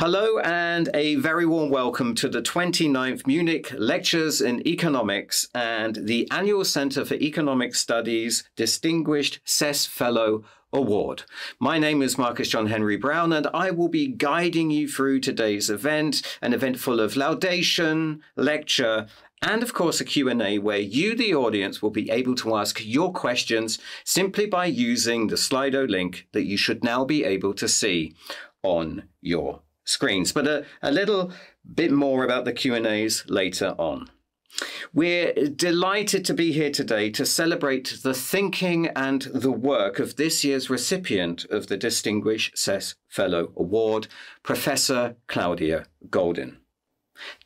Hello, and a very warm welcome to the 29th Munich Lectures in Economics and the Annual Center for Economic Studies Distinguished CES Fellow Award. My name is Marcus John Henry Brown, and I will be guiding you through today's event, an event full of laudation, lecture, and of course a Q&A where you the audience will be able to ask your questions simply by using the Slido link that you should now be able to see on your screens. But a, a little bit more about the Q&As later on. We're delighted to be here today to celebrate the thinking and the work of this year's recipient of the Distinguished CES Fellow Award, Professor Claudia Goldin.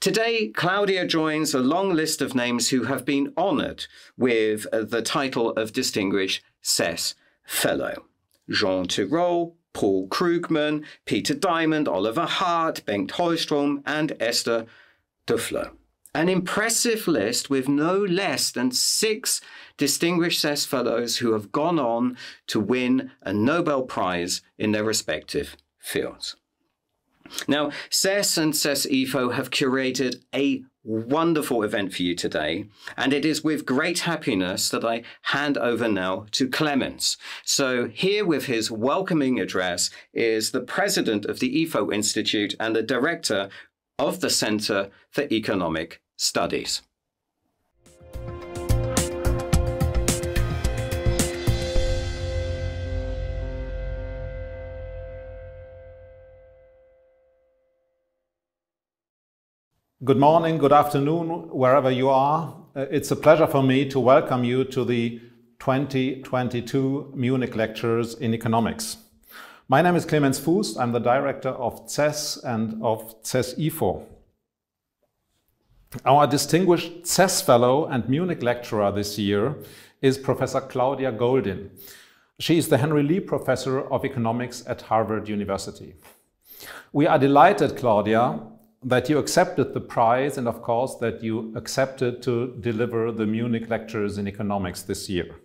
Today, Claudia joins a long list of names who have been honoured with the title of Distinguished CES Fellow. Jean Tirole, Paul Krugman, Peter Diamond, Oliver Hart, Bengt Holmström, and Esther Duflo. An impressive list with no less than six distinguished CES fellows who have gone on to win a Nobel Prize in their respective fields. Now, CES and CES IFO have curated a wonderful event for you today, and it is with great happiness that I hand over now to Clemens. So, here with his welcoming address is the president of the IFO Institute and the director of the Center for Economic Studies. Good morning, good afternoon, wherever you are. Uh, it's a pleasure for me to welcome you to the 2022 Munich Lectures in Economics. My name is Clemens Fuest. I'm the director of CES and of CES IFO. Our distinguished CES fellow and Munich lecturer this year is Professor Claudia Goldin. She is the Henry Lee Professor of Economics at Harvard University. We are delighted, Claudia, that you accepted the prize and of course that you accepted to deliver the Munich lectures in economics this year.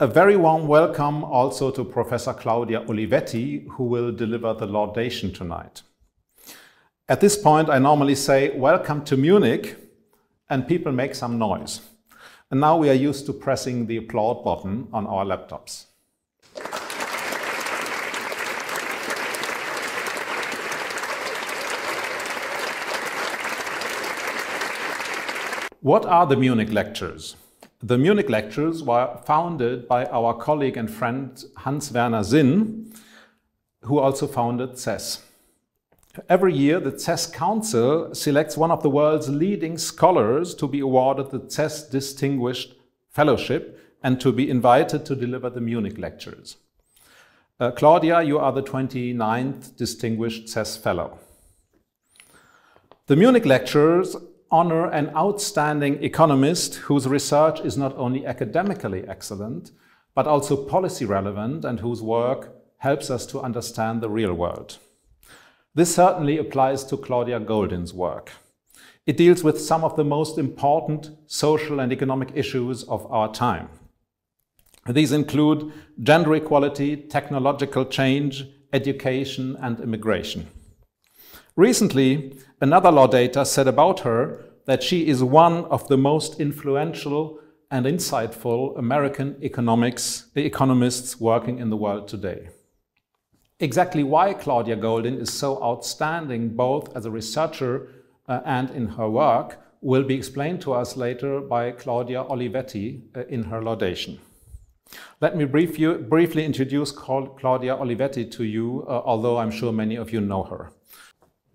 A very warm welcome also to Professor Claudia Olivetti, who will deliver the laudation tonight. At this point, I normally say, welcome to Munich, and people make some noise. And now we are used to pressing the applaud button on our laptops. What are the Munich lectures? The Munich lectures were founded by our colleague and friend Hans-Werner Sinn, who also founded CES. Every year, the CES Council selects one of the world's leading scholars to be awarded the CES Distinguished Fellowship and to be invited to deliver the Munich lectures. Uh, Claudia, you are the 29th Distinguished CES Fellow. The Munich lectures honor an outstanding economist whose research is not only academically excellent, but also policy relevant and whose work helps us to understand the real world. This certainly applies to Claudia Goldin's work. It deals with some of the most important social and economic issues of our time. These include gender equality, technological change, education, and immigration. Recently, another laudator said about her that she is one of the most influential and insightful American economics, economists working in the world today. Exactly why Claudia Goldin is so outstanding both as a researcher uh, and in her work will be explained to us later by Claudia Olivetti uh, in her laudation. Let me brief you, briefly introduce Claudia Olivetti to you, uh, although I'm sure many of you know her.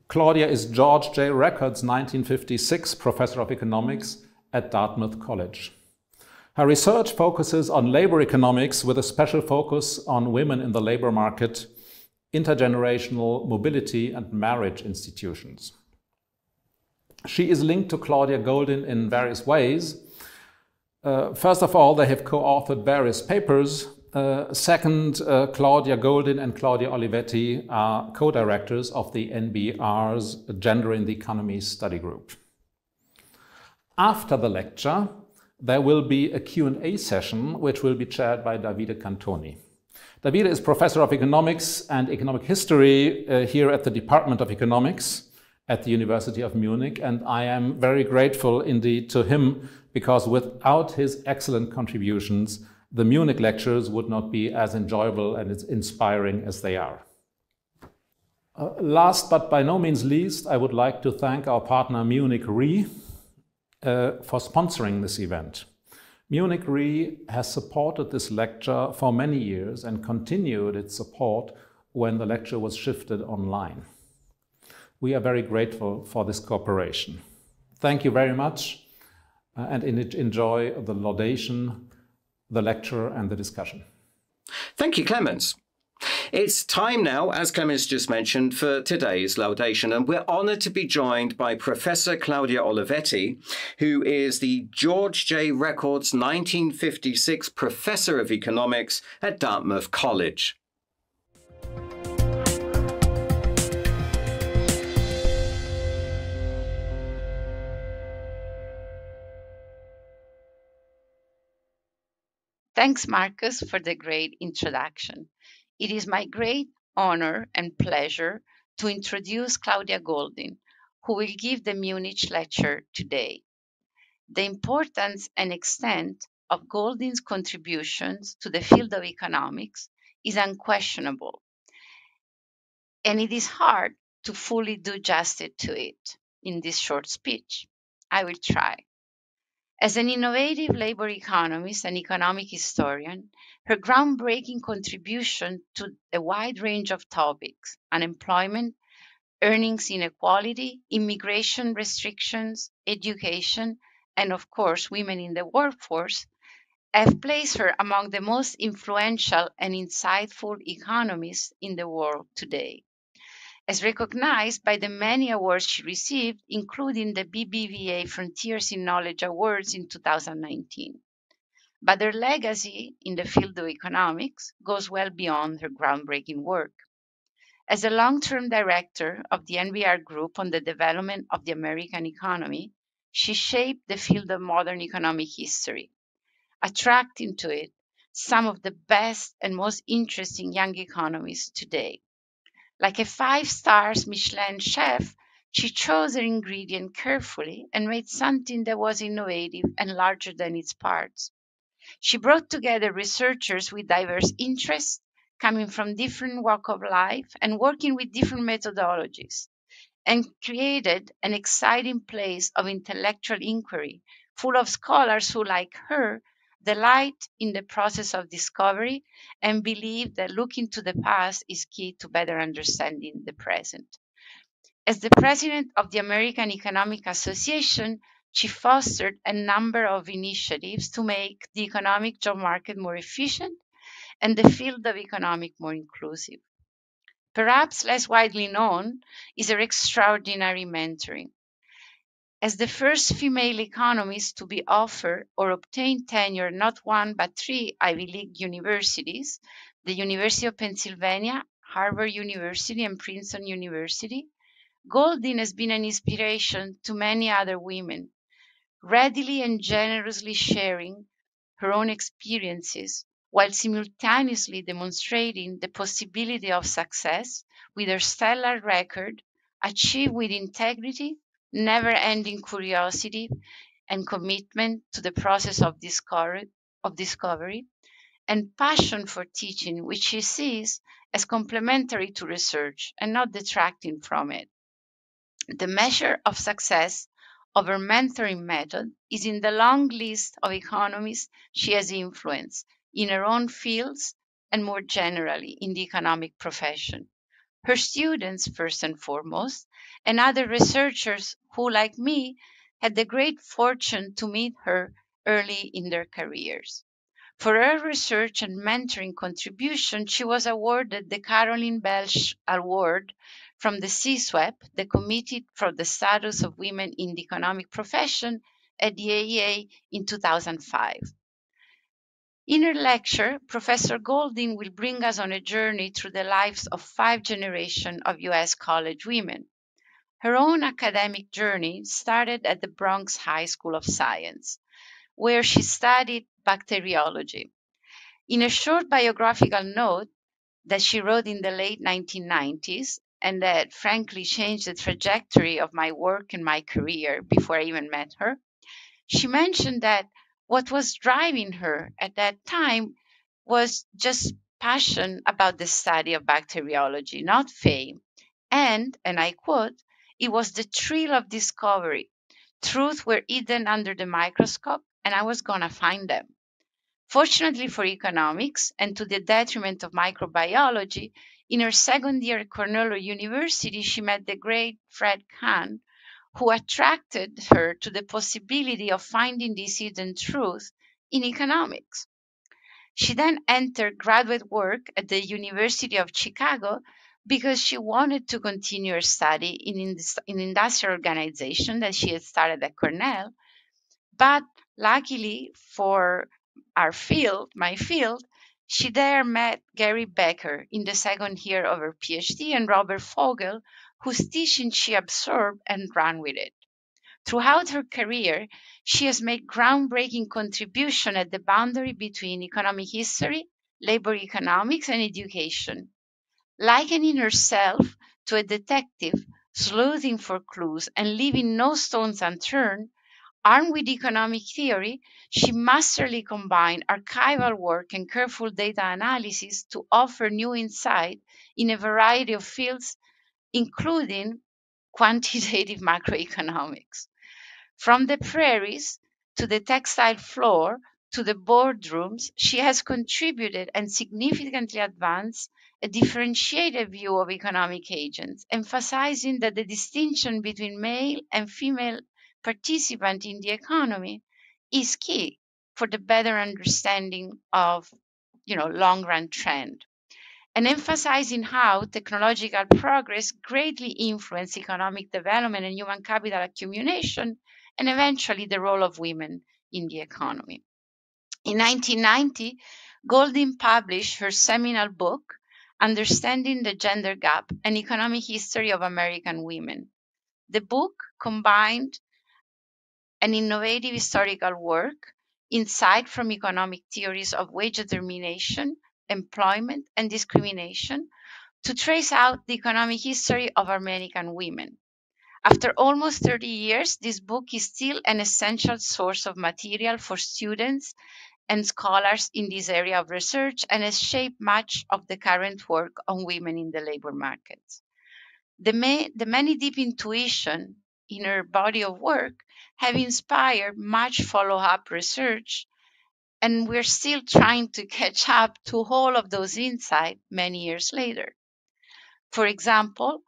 Claudia is George J. Records 1956 Professor of Economics at Dartmouth College. Her research focuses on labor economics with a special focus on women in the labor market, intergenerational mobility and marriage institutions. She is linked to Claudia Goldin in various ways. Uh, first of all, they have co-authored various papers uh, second, uh, Claudia Goldin and Claudia Olivetti are co-directors of the NBER's Gender in the Economy Study Group. After the lecture, there will be a Q&A session which will be chaired by Davide Cantoni. Davide is professor of economics and economic history uh, here at the Department of Economics at the University of Munich, and I am very grateful indeed to him because without his excellent contributions, the Munich lectures would not be as enjoyable and as inspiring as they are. Uh, last but by no means least, I would like to thank our partner Munich Re uh, for sponsoring this event. Munich Re has supported this lecture for many years and continued its support when the lecture was shifted online. We are very grateful for this cooperation. Thank you very much uh, and enjoy the laudation, the lecture and the discussion. Thank you, Clemens. It's time now, as Clemens just mentioned, for today's laudation, and we're honored to be joined by Professor Claudia Olivetti, who is the George J. Records 1956 Professor of Economics at Dartmouth College. Thanks, Marcus, for the great introduction. It is my great honor and pleasure to introduce Claudia Goldin, who will give the Munich lecture today. The importance and extent of Goldin's contributions to the field of economics is unquestionable, and it is hard to fully do justice to it in this short speech. I will try. As an innovative labor economist and economic historian, her groundbreaking contribution to a wide range of topics unemployment, earnings inequality, immigration restrictions, education, and of course, women in the workforce have placed her among the most influential and insightful economists in the world today as recognized by the many awards she received, including the BBVA Frontiers in Knowledge Awards in 2019. But her legacy in the field of economics goes well beyond her groundbreaking work. As a long term director of the NBER Group on the development of the American economy, she shaped the field of modern economic history, attracting to it some of the best and most interesting young economists today. Like a five stars Michelin chef, she chose her ingredient carefully and made something that was innovative and larger than its parts. She brought together researchers with diverse interests, coming from different walks of life and working with different methodologies, and created an exciting place of intellectual inquiry full of scholars who, like her, delight in the process of discovery, and believe that looking to the past is key to better understanding the present. As the president of the American Economic Association, she fostered a number of initiatives to make the economic job market more efficient and the field of economic more inclusive. Perhaps less widely known is her extraordinary mentoring. As the first female economist to be offered or obtain tenure not one but three Ivy League universities, the University of Pennsylvania, Harvard University, and Princeton University, Goldin has been an inspiration to many other women, readily and generously sharing her own experiences while simultaneously demonstrating the possibility of success with her stellar record achieved with integrity never ending curiosity and commitment to the process of discovery, of discovery, and passion for teaching, which she sees as complementary to research and not detracting from it. The measure of success of her mentoring method is in the long list of economists she has influenced in her own fields and more generally in the economic profession her students first and foremost, and other researchers who, like me, had the great fortune to meet her early in their careers. For her research and mentoring contribution, she was awarded the Caroline Belsch Award from the CSWEP, the Committee for the Status of Women in the Economic Profession at the AEA in 2005. In her lecture, Professor Goldin will bring us on a journey through the lives of five generations of U.S. college women. Her own academic journey started at the Bronx High School of Science, where she studied bacteriology. In a short biographical note that she wrote in the late 1990s, and that frankly changed the trajectory of my work and my career before I even met her, she mentioned that what was driving her at that time was just passion about the study of bacteriology, not fame. And, and I quote, it was the thrill of discovery. Truth were hidden under the microscope, and I was going to find them. Fortunately for economics, and to the detriment of microbiology, in her second year at Cornell University, she met the great Fred Kahn, who attracted her to the possibility of finding this hidden truth in economics. She then entered graduate work at the University of Chicago because she wanted to continue her study in, in industrial organization that she had started at Cornell. But luckily for our field, my field, she there met Gary Becker in the second year of her PhD and Robert Fogel, whose teaching she absorbed and ran with it. Throughout her career, she has made groundbreaking contribution at the boundary between economic history, labor economics, and education. Likening herself to a detective, sleuthing for clues and leaving no stones unturned, armed with economic theory, she masterly combined archival work and careful data analysis to offer new insight in a variety of fields, including quantitative macroeconomics. From the prairies to the textile floor to the boardrooms, she has contributed and significantly advanced a differentiated view of economic agents, emphasizing that the distinction between male and female participants in the economy is key for the better understanding of you know long run trend and emphasizing how technological progress greatly influence economic development and human capital accumulation and eventually the role of women in the economy. In 1990, Goldin published her seminal book, Understanding the Gender Gap An Economic History of American Women. The book combined an innovative historical work, insight from economic theories of wage determination, employment, and discrimination to trace out the economic history of American women. After almost 30 years, this book is still an essential source of material for students and scholars in this area of research and has shaped much of the current work on women in the labor market. The, may, the many deep intuition in her body of work have inspired much follow-up research, and we're still trying to catch up to all of those insights many years later. For example,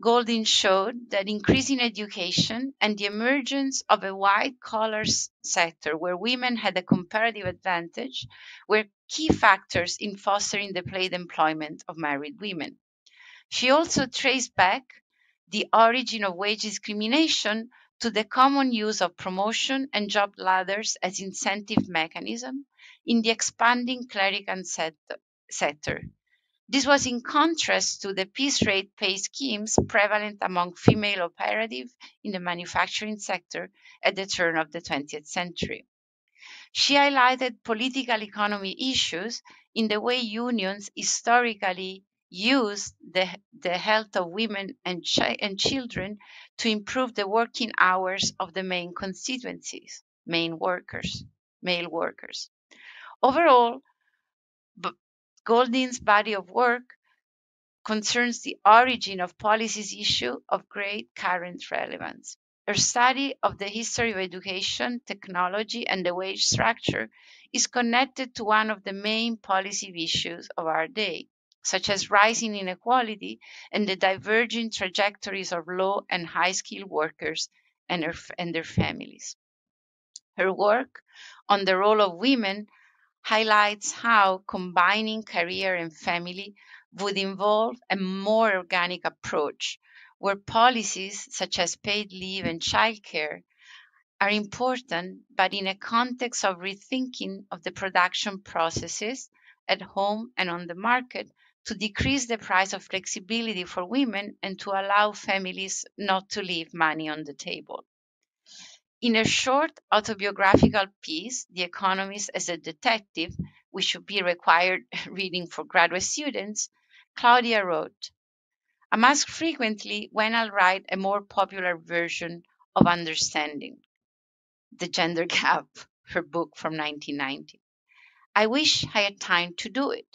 Goldin showed that increasing education and the emergence of a white collar sector where women had a comparative advantage were key factors in fostering the paid employment of married women. She also traced back the origin of wage discrimination to the common use of promotion and job ladders as incentive mechanism in the expanding clerical sector this was in contrast to the piece rate pay schemes prevalent among female operatives in the manufacturing sector at the turn of the 20th century. She highlighted political economy issues in the way unions historically used the, the health of women and, chi- and children to improve the working hours of the main constituencies, main workers, male workers. Overall, Goldin's body of work concerns the origin of policies issue of great current relevance. Her study of the history of education, technology, and the wage structure is connected to one of the main policy issues of our day, such as rising inequality and the diverging trajectories of low and high skilled workers and, her, and their families. Her work on the role of women highlights how combining career and family would involve a more organic approach where policies such as paid leave and childcare are important, but in a context of rethinking of the production processes at home and on the market to decrease the price of flexibility for women and to allow families not to leave money on the table. In a short autobiographical piece, The Economist as a Detective, which should be required reading for graduate students, Claudia wrote, I'm asked frequently when I'll write a more popular version of Understanding, The Gender Gap, her book from 1990. I wish I had time to do it.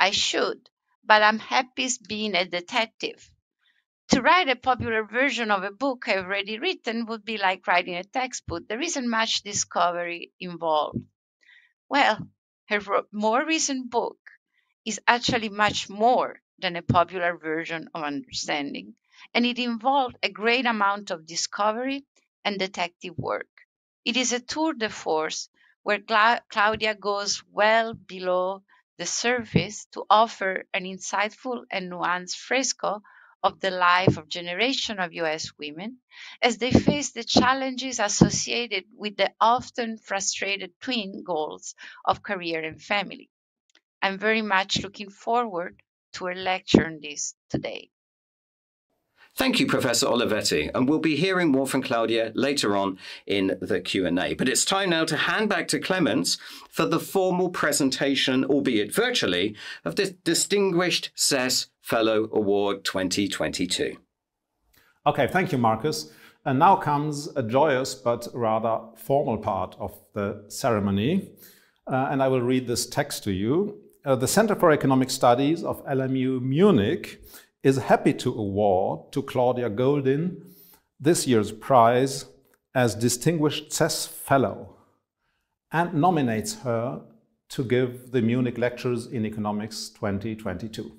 I should, but I'm happiest being a detective. To write a popular version of a book I've already written would be like writing a textbook. There isn't much discovery involved. Well, her more recent book is actually much more than a popular version of understanding, and it involved a great amount of discovery and detective work. It is a tour de force where Cla- Claudia goes well below the service to offer an insightful and nuanced fresco of the life of generation of US women as they face the challenges associated with the often frustrated twin goals of career and family. I'm very much looking forward to a lecture on this today. Thank you, Professor Olivetti, and we'll be hearing more from Claudia later on in the Q&A. But it's time now to hand back to Clemens for the formal presentation, albeit virtually, of the Distinguished CES Fellow Award 2022. Okay, thank you, Marcus. And now comes a joyous but rather formal part of the ceremony. Uh, and I will read this text to you. Uh, the Center for Economic Studies of LMU Munich is happy to award to Claudia Goldin this year's prize as Distinguished CES Fellow and nominates her to give the Munich Lectures in Economics 2022.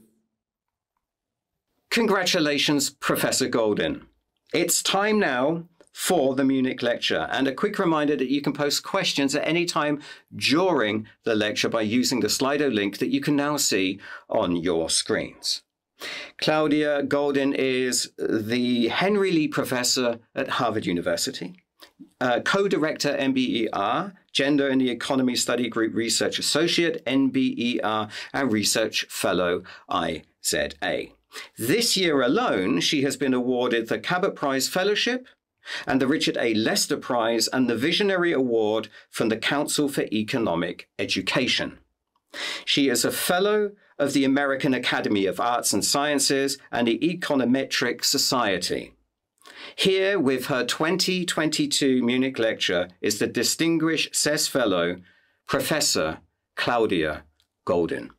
Congratulations, Professor Goldin. It's time now for the Munich lecture. And a quick reminder that you can post questions at any time during the lecture by using the Slido link that you can now see on your screens. Claudia Goldin is the Henry Lee Professor at Harvard University, uh, co director NBER, Gender and the Economy Study Group Research Associate, NBER, and Research Fellow, IZA. This year alone, she has been awarded the Cabot Prize Fellowship and the Richard A. Lester Prize and the Visionary Award from the Council for Economic Education. She is a Fellow of the American Academy of Arts and Sciences and the Econometric Society. Here, with her 2022 Munich lecture, is the distinguished CES Fellow, Professor Claudia Goldin.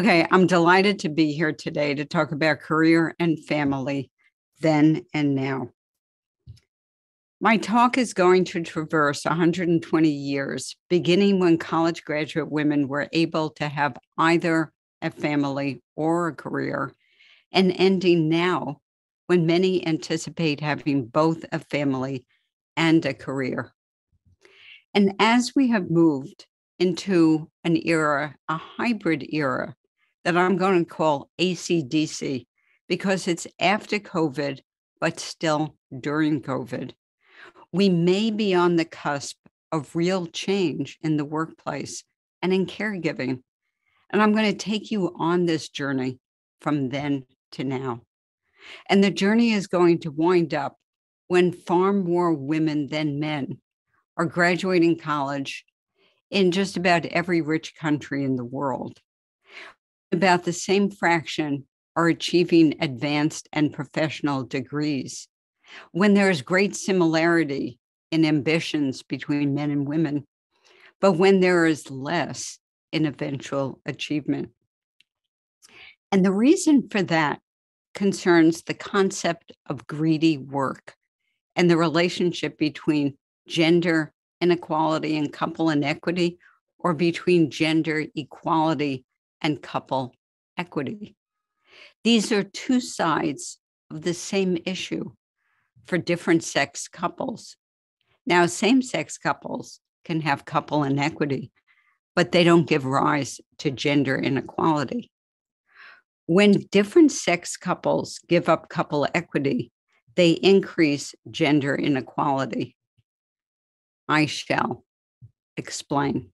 Okay, I'm delighted to be here today to talk about career and family then and now. My talk is going to traverse 120 years, beginning when college graduate women were able to have either a family or a career, and ending now when many anticipate having both a family and a career. And as we have moved into an era, a hybrid era, that I'm going to call ACDC because it's after COVID, but still during COVID. We may be on the cusp of real change in the workplace and in caregiving. And I'm going to take you on this journey from then to now. And the journey is going to wind up when far more women than men are graduating college in just about every rich country in the world about the same fraction are achieving advanced and professional degrees. When there is great similarity in ambitions between men and women, but when there is less in eventual achievement. And the reason for that concerns the concept of greedy work and the relationship between gender inequality and couple inequity, or between gender equality and couple equity. These are two sides of the same issue for different sex couples. Now, same sex couples can have couple inequity, but they don't give rise to gender inequality. When different sex couples give up couple equity, they increase gender inequality. I shall explain.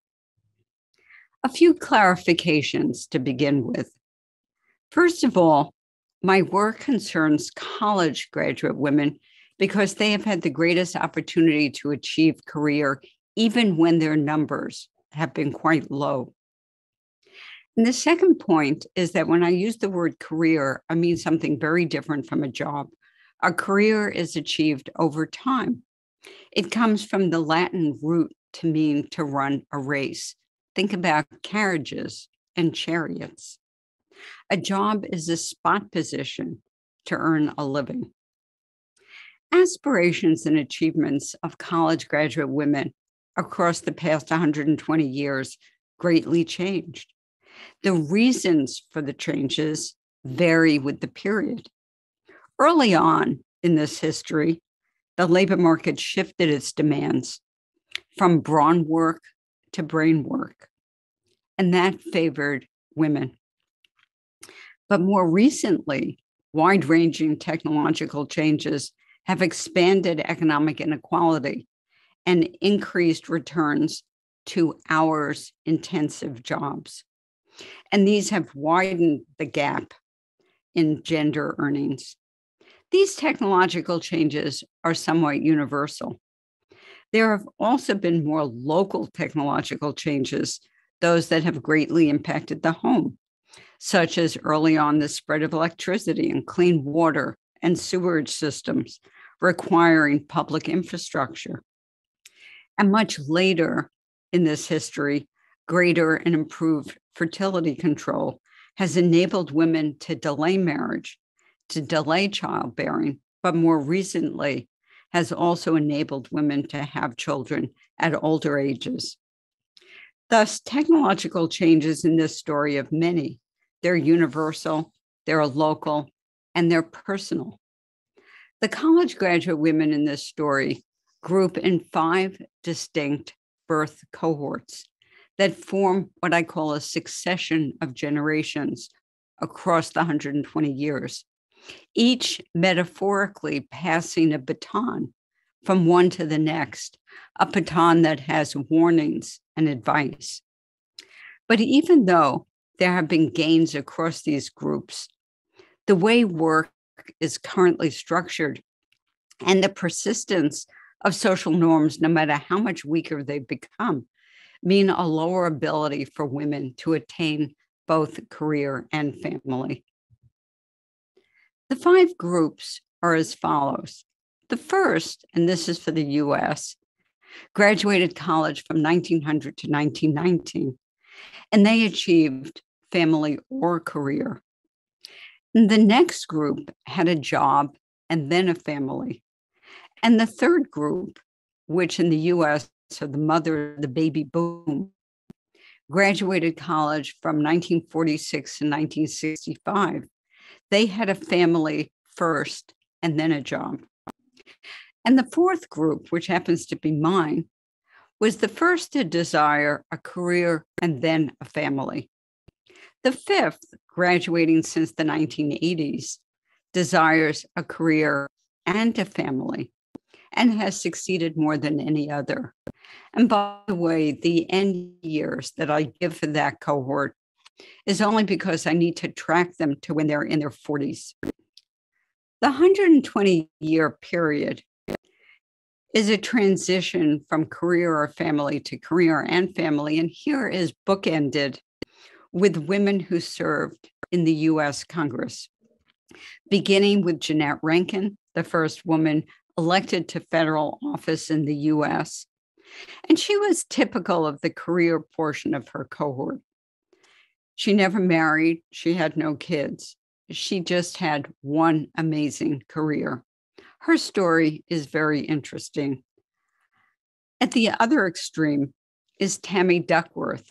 A few clarifications to begin with. First of all, my work concerns college graduate women because they have had the greatest opportunity to achieve career even when their numbers have been quite low. And the second point is that when I use the word career, I mean something very different from a job. A career is achieved over time. It comes from the Latin root to mean to run a race. Think about carriages and chariots. A job is a spot position to earn a living. Aspirations and achievements of college graduate women across the past 120 years greatly changed. The reasons for the changes vary with the period. Early on in this history, the labor market shifted its demands from brawn work to brain work, and that favored women. But more recently, wide ranging technological changes have expanded economic inequality and increased returns to hours intensive jobs. And these have widened the gap in gender earnings. These technological changes are somewhat universal. There have also been more local technological changes, those that have greatly impacted the home, such as early on the spread of electricity and clean water and sewerage systems requiring public infrastructure. And much later in this history, greater and improved fertility control has enabled women to delay marriage, to delay childbearing, but more recently has also enabled women to have children at older ages. Thus, technological changes in this story of many, they're universal, they're local, and they're personal. The college graduate women in this story group in five distinct birth cohorts that form what I call a succession of generations across the 120 years, each metaphorically passing a baton from one to the next, a baton that has warnings and advice. But even though there have been gains across these groups, the way work is currently structured and the persistence of social norms, no matter how much weaker they've become, mean a lower ability for women to attain both career and family. The five groups are as follows. The first, and this is for the US, graduated college from 1900 to 1919, and they achieved family or career. The next group had a job and then a family. And the third group, which in the US are the mother of the baby boom, graduated college from 1946 to 1965. They had a family first and then a job. And the fourth group, which happens to be mine, was the first to desire a career and then a family. The fifth, graduating since the 1980s, desires a career and a family and has succeeded more than any other. And by the way, the end years that I give for that cohort is only because I need to track them to when they're in their 40s. The 120 year period is a transition from career or family to career and family. And here is bookended with women who served in the US Congress, beginning with Jeannette Rankin, the first woman elected to federal office in the US. And she was typical of the career portion of her cohort. She never married, she had no kids. She just had one amazing career. Her story is very interesting. At the other extreme is Tammy Duckworth,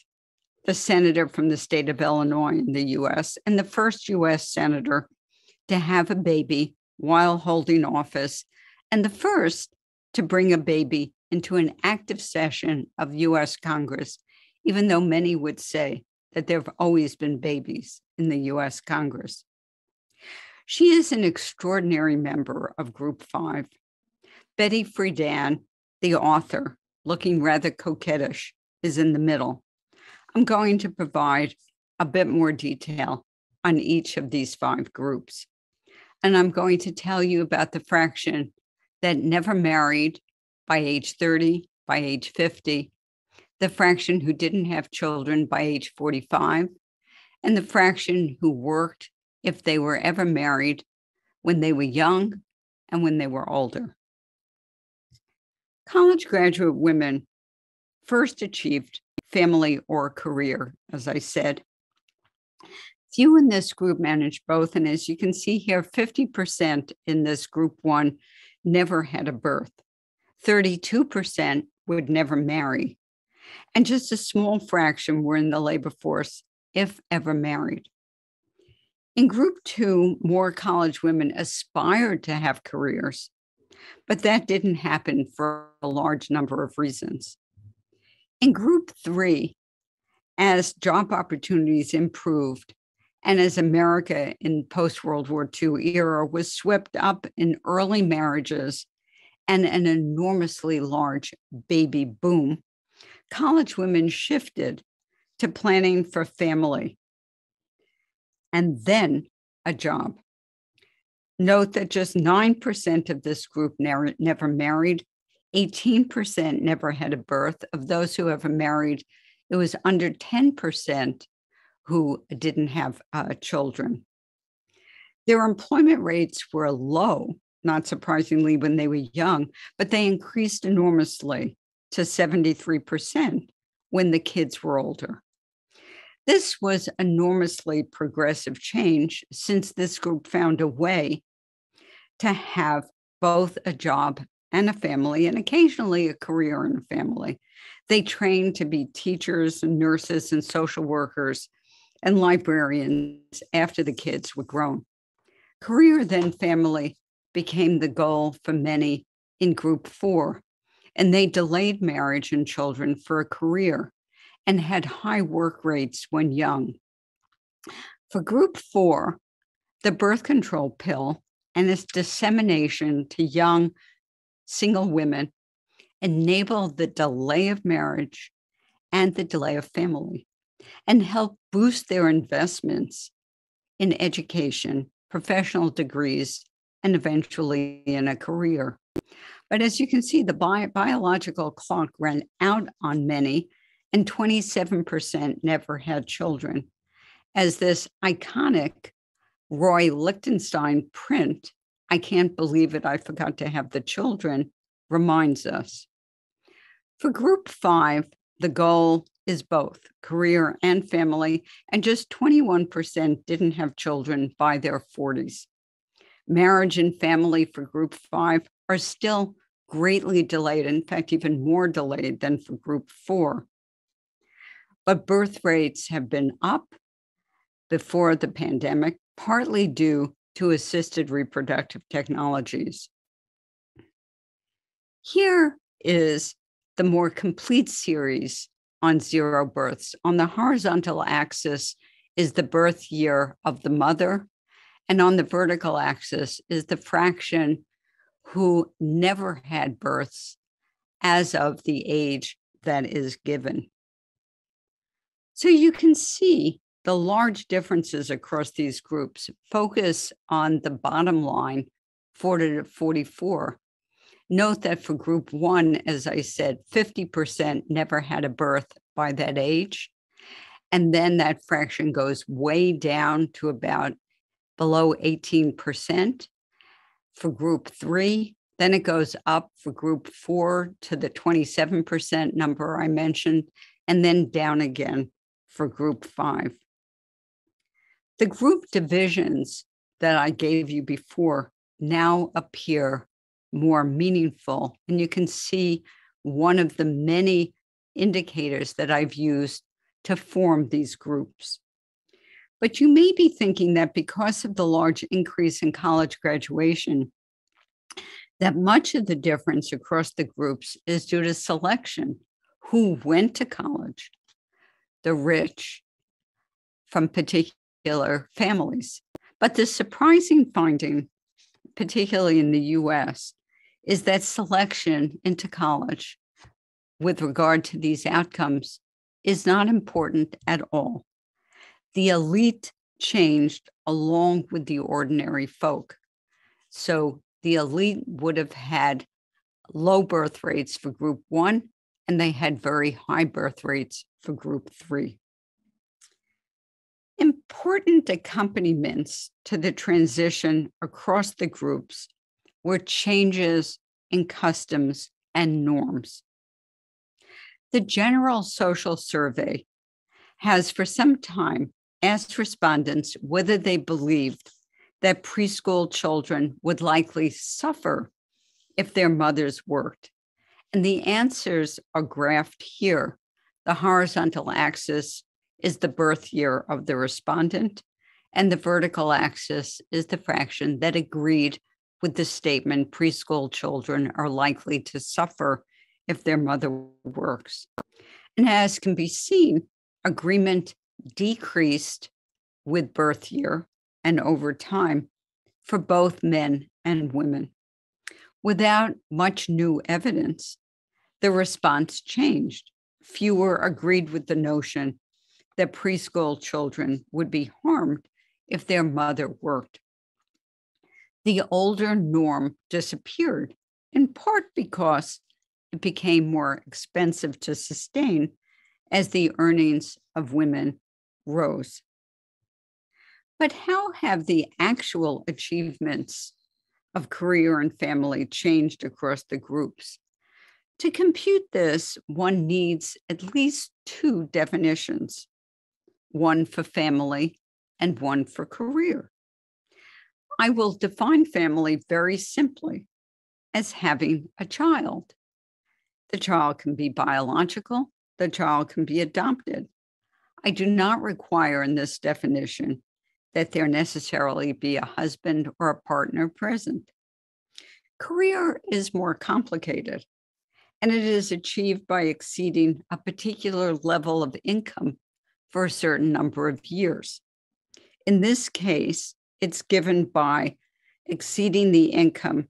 the senator from the state of Illinois in the US, and the first US senator to have a baby while holding office and the first to bring a baby into an active session of US Congress, even though many would say that there have always been babies in the US Congress. She is an extraordinary member of Group 5. Betty Friedan, the author, looking rather coquettish, is in the middle. I'm going to provide a bit more detail on each of these five groups. And I'm going to tell you about the fraction that never married by age 30, by age 50, the fraction who didn't have children by age 45, and the fraction who worked if they were ever married when they were young and when they were older. College graduate women first achieved family or career, as I said. Few in this group managed both. And as you can see here, 50% in this group one never had a birth, 32% would never marry, and just a small fraction were in the labor force, if ever married. In group two, more college women aspired to have careers, but that didn't happen for a large number of reasons. In group three, as job opportunities improved, and as America in post World War II era was swept up in early marriages and an enormously large baby boom, college women shifted to planning for family and then a job. Note that just 9% of this group never, married, 18% never had a birth. Of those who ever married, it was under 10% who didn't have uh, children. Their employment rates were low, not surprisingly, when they were young, but they increased enormously to 73% when the kids were older. This was enormously progressive change since this group found a way to have both a job and a family, and occasionally a career and a family. They trained to be teachers and nurses and social workers and librarians after the kids were grown. Career, then family, became the goal for many in group four, and they delayed marriage and children for a career and had high work rates when young. For group four, the birth control pill and its dissemination to young single women enabled the delay of marriage and the delay of family and helped boost their investments in education, professional degrees, and eventually in a career. But as you can see, the bi- biological clock ran out on many and 27% never had children. As this iconic Roy Lichtenstein print, I can't believe it, I forgot to have the children, reminds us. For group five, the goal is both career and family, and just 21% didn't have children by their 40s. Marriage and family for group five are still greatly delayed, in fact, even more delayed than for group four but birth rates have been up before the pandemic, partly due to assisted reproductive technologies. Here is the more complete series on zero births. On the horizontal axis is the birth year of the mother, and on the vertical axis is the fraction who never had births as of the age that is given. So you can see the large differences across these groups. Focus on the bottom line, 40 to 44. Note that for group one, as I said, 50% never had a birth by that age. And then that fraction goes way down to about below 18% for group three. Then it goes up for group four to the 27% number I mentioned, and then down again for group five. The group divisions that I gave you before now appear more meaningful. And you can see one of the many indicators that I've used to form these groups. But you may be thinking that because of the large increase in college graduation, that much of the difference across the groups is due to selection who went to college the rich from particular families. But the surprising finding, particularly in the US, is that selection into college with regard to these outcomes is not important at all. The elite changed along with the ordinary folk. So the elite would have had low birth rates for group one, and they had very high birth rates for group three. Important accompaniments to the transition across the groups were changes in customs and norms. The General Social Survey has for some time asked respondents whether they believed that preschool children would likely suffer if their mothers worked. And the answers are graphed here. The horizontal axis is the birth year of the respondent, and the vertical axis is the fraction that agreed with the statement preschool children are likely to suffer if their mother works. And as can be seen, agreement decreased with birth year and over time for both men and women. Without much new evidence, the response changed. Fewer agreed with the notion that preschool children would be harmed if their mother worked. The older norm disappeared, in part because it became more expensive to sustain as the earnings of women rose. But how have the actual achievements of career and family changed across the groups? To compute this, one needs at least two definitions one for family and one for career. I will define family very simply as having a child. The child can be biological, the child can be adopted. I do not require in this definition that there necessarily be a husband or a partner present. Career is more complicated, and it is achieved by exceeding a particular level of income for a certain number of years. In this case, it's given by exceeding the income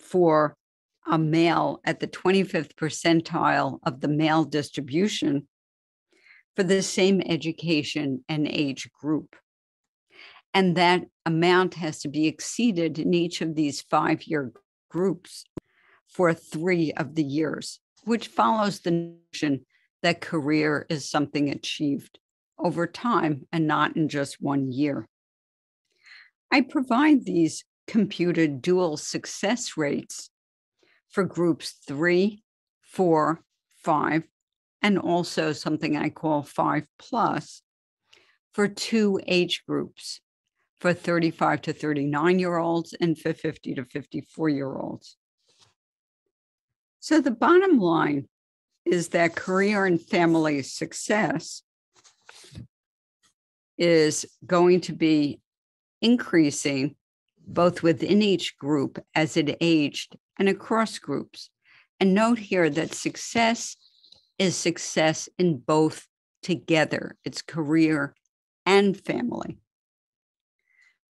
for a male at the 25th percentile of the male distribution for the same education and age group. And that amount has to be exceeded in each of these five year groups for three of the years, which follows the notion that career is something achieved over time and not in just one year. I provide these computed dual success rates for groups three, four, five, and also something I call five plus for two age groups for 35 to 39 year olds and for 50 to 54 year olds. So the bottom line is that career and family success is going to be increasing both within each group as it aged and across groups. And note here that success is success in both together, it's career and family.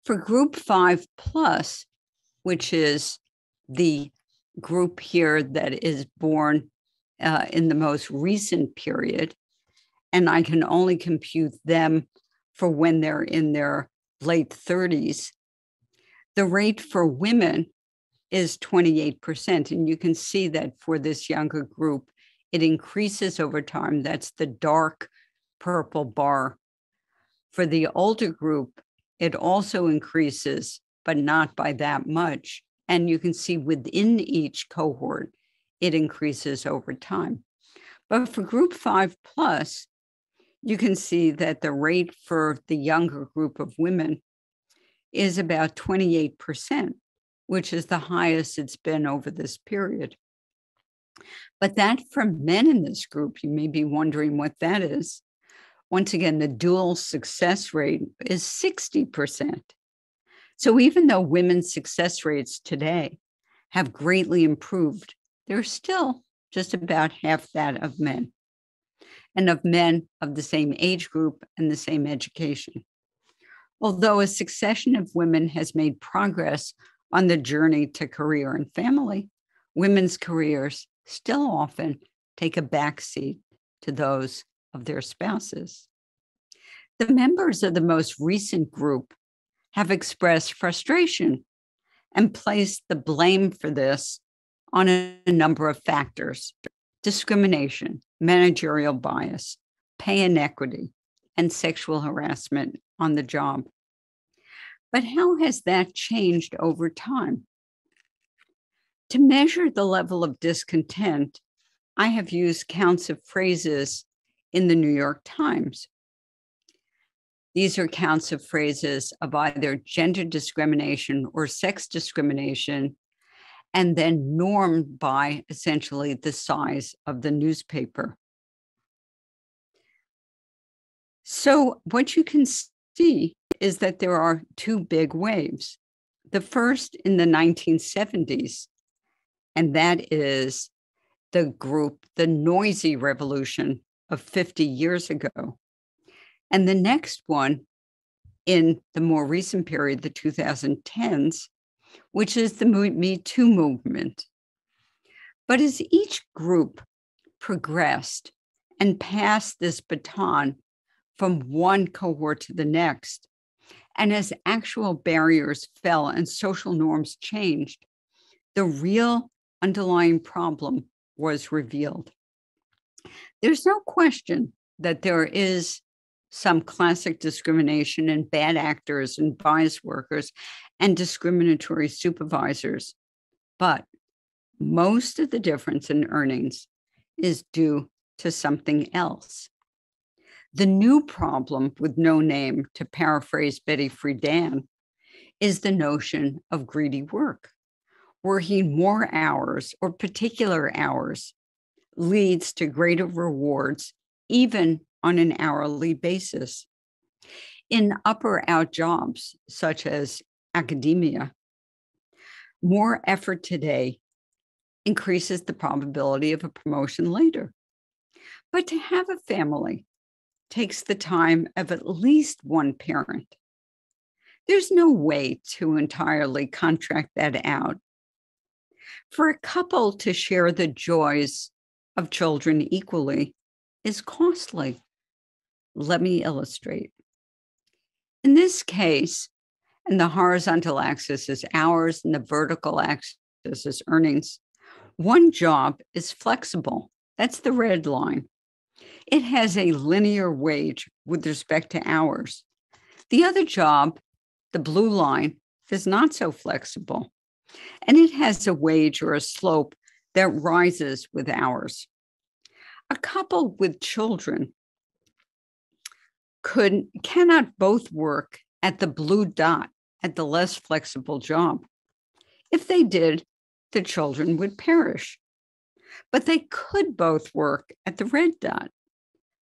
For group five plus, which is the group here that is born uh, in the most recent period, and I can only compute them for when they're in their late 30s. The rate for women is 28%. And you can see that for this younger group, it increases over time. That's the dark purple bar. For the older group, it also increases, but not by that much. And you can see within each cohort, it increases over time. But for group five plus, you can see that the rate for the younger group of women is about 28%, which is the highest it's been over this period. But that for men in this group, you may be wondering what that is. Once again, the dual success rate is 60%. So even though women's success rates today have greatly improved, they're still just about half that of men and of men of the same age group and the same education. Although a succession of women has made progress on the journey to career and family, women's careers still often take a backseat to those of their spouses. The members of the most recent group have expressed frustration and placed the blame for this on a number of factors discrimination, managerial bias, pay inequity, and sexual harassment on the job. But how has that changed over time? To measure the level of discontent, I have used counts of phrases in the New York Times. These are counts of phrases of either gender discrimination or sex discrimination, and then normed by essentially the size of the newspaper. So, what you can see is that there are two big waves. The first in the 1970s, and that is the group, the noisy revolution of 50 years ago. And the next one in the more recent period, the 2010s, which is the Me Too movement. But as each group progressed and passed this baton from one cohort to the next, and as actual barriers fell and social norms changed, the real underlying problem was revealed. There's no question that there is some classic discrimination and bad actors and bias workers and discriminatory supervisors. But most of the difference in earnings is due to something else. The new problem with no name, to paraphrase Betty Friedan, is the notion of greedy work. Working more hours or particular hours leads to greater rewards, even on an hourly basis. In up or out jobs, such as academia, more effort today increases the probability of a promotion later. But to have a family takes the time of at least one parent. There's no way to entirely contract that out. For a couple to share the joys of children equally is costly. Let me illustrate. In this case, and the horizontal axis is hours and the vertical axis is earnings, one job is flexible. That's the red line. It has a linear wage with respect to hours. The other job, the blue line, is not so flexible, and it has a wage or a slope that rises with hours. A couple with children could cannot both work at the blue dot at the less flexible job. If they did, the children would perish. But they could both work at the red dot.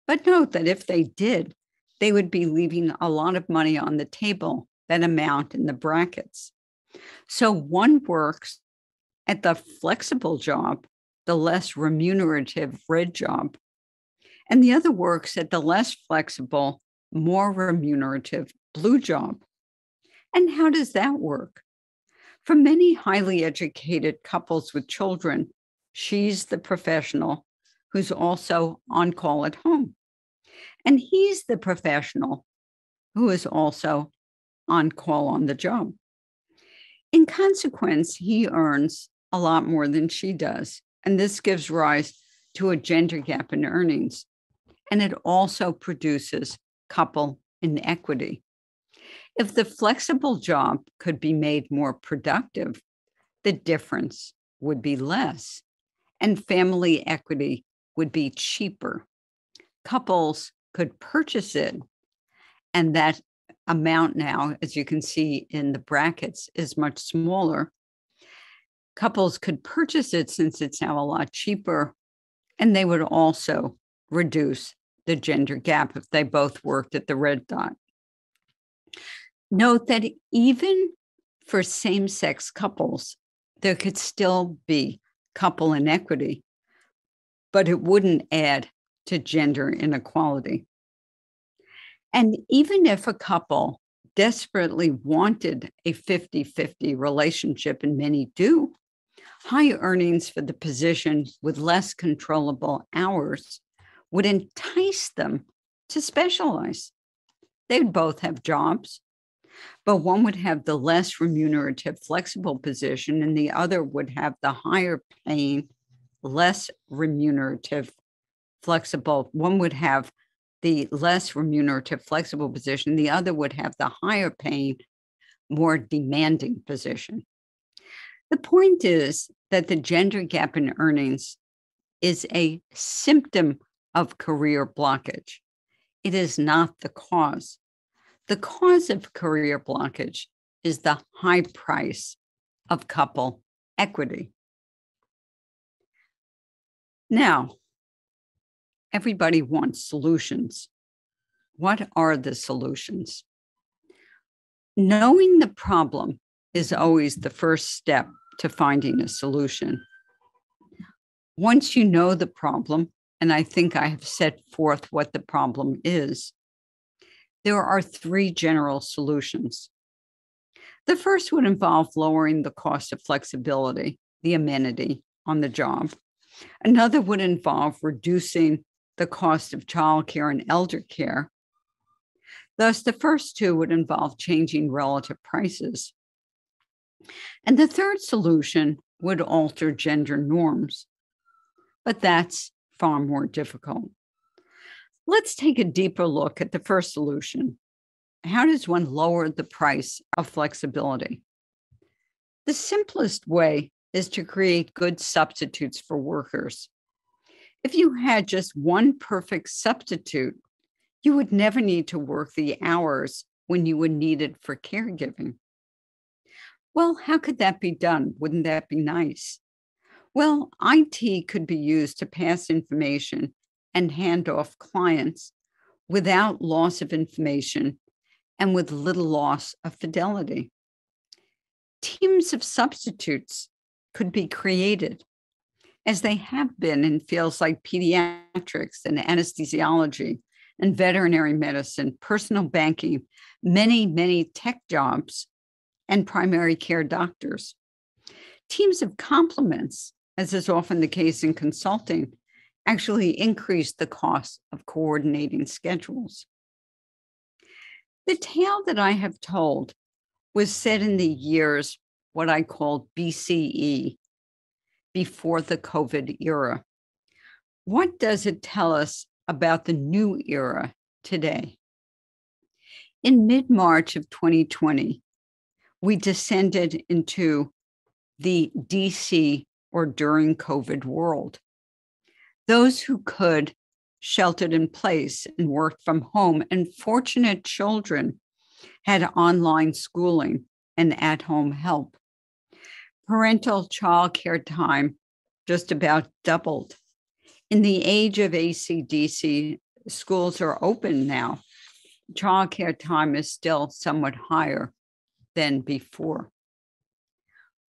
But note that if they did, they would be leaving a lot of money on the table, that amount in the brackets. So one works at the flexible job, the less remunerative red job, and the other works at the less flexible, more remunerative blue job. And how does that work? For many highly educated couples with children, she's the professional who's also on call at home. And he's the professional who is also on call on the job. In consequence, he earns a lot more than she does. And this gives rise to a gender gap in earnings. And it also produces couple inequity. If the flexible job could be made more productive, the difference would be less and family equity would be cheaper. Couples could purchase it. And that amount now, as you can see in the brackets, is much smaller. Couples could purchase it since it's now a lot cheaper, and they would also reduce the gender gap if they both worked at the red dot. Note that even for same sex couples, there could still be couple inequity, but it wouldn't add to gender inequality. And even if a couple desperately wanted a 50 50 relationship, and many do, High earnings for the position with less controllable hours would entice them to specialize. They'd both have jobs, but one would have the less remunerative flexible position and the other would have the higher paying, less remunerative flexible. One would have the less remunerative flexible position, the other would have the higher paying, more demanding position. The point is that the gender gap in earnings is a symptom of career blockage. It is not the cause. The cause of career blockage is the high price of couple equity. Now, everybody wants solutions. What are the solutions? Knowing the problem is always the first step to finding a solution. Once you know the problem, and I think I have set forth what the problem is, there are three general solutions. The first would involve lowering the cost of flexibility, the amenity on the job. Another would involve reducing the cost of childcare and elder care. Thus, the first two would involve changing relative prices. And the third solution would alter gender norms, but that's far more difficult. Let's take a deeper look at the first solution. How does one lower the price of flexibility? The simplest way is to create good substitutes for workers. If you had just one perfect substitute, you would never need to work the hours when you would need it for caregiving. Well, how could that be done? Wouldn't that be nice? Well, IT could be used to pass information and hand off clients without loss of information and with little loss of fidelity. Teams of substitutes could be created, as they have been in fields like pediatrics and anesthesiology and veterinary medicine, personal banking, many, many tech jobs, and primary care doctors. Teams of complements, as is often the case in consulting, actually increase the cost of coordinating schedules. The tale that I have told was set in the years what I call BCE, before the COVID era. What does it tell us about the new era today? In mid March of 2020, we descended into the DC or during COVID world. Those who could sheltered in place and worked from home, and fortunate children had online schooling and at home help. Parental child care time just about doubled. In the age of ACDC, schools are open now. Child care time is still somewhat higher than before.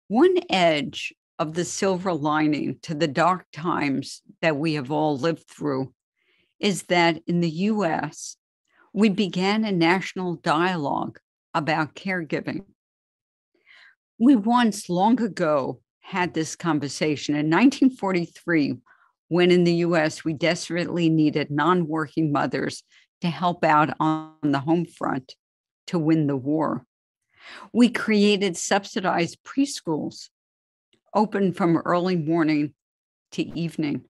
One edge of the silver lining to the dark times that we have all lived through is that in the US, we began a national dialogue about caregiving. We once, long ago, had this conversation in 1943 when in the US we desperately needed non working mothers to help out on the home front to win the war. We created subsidized preschools open from early morning to evening,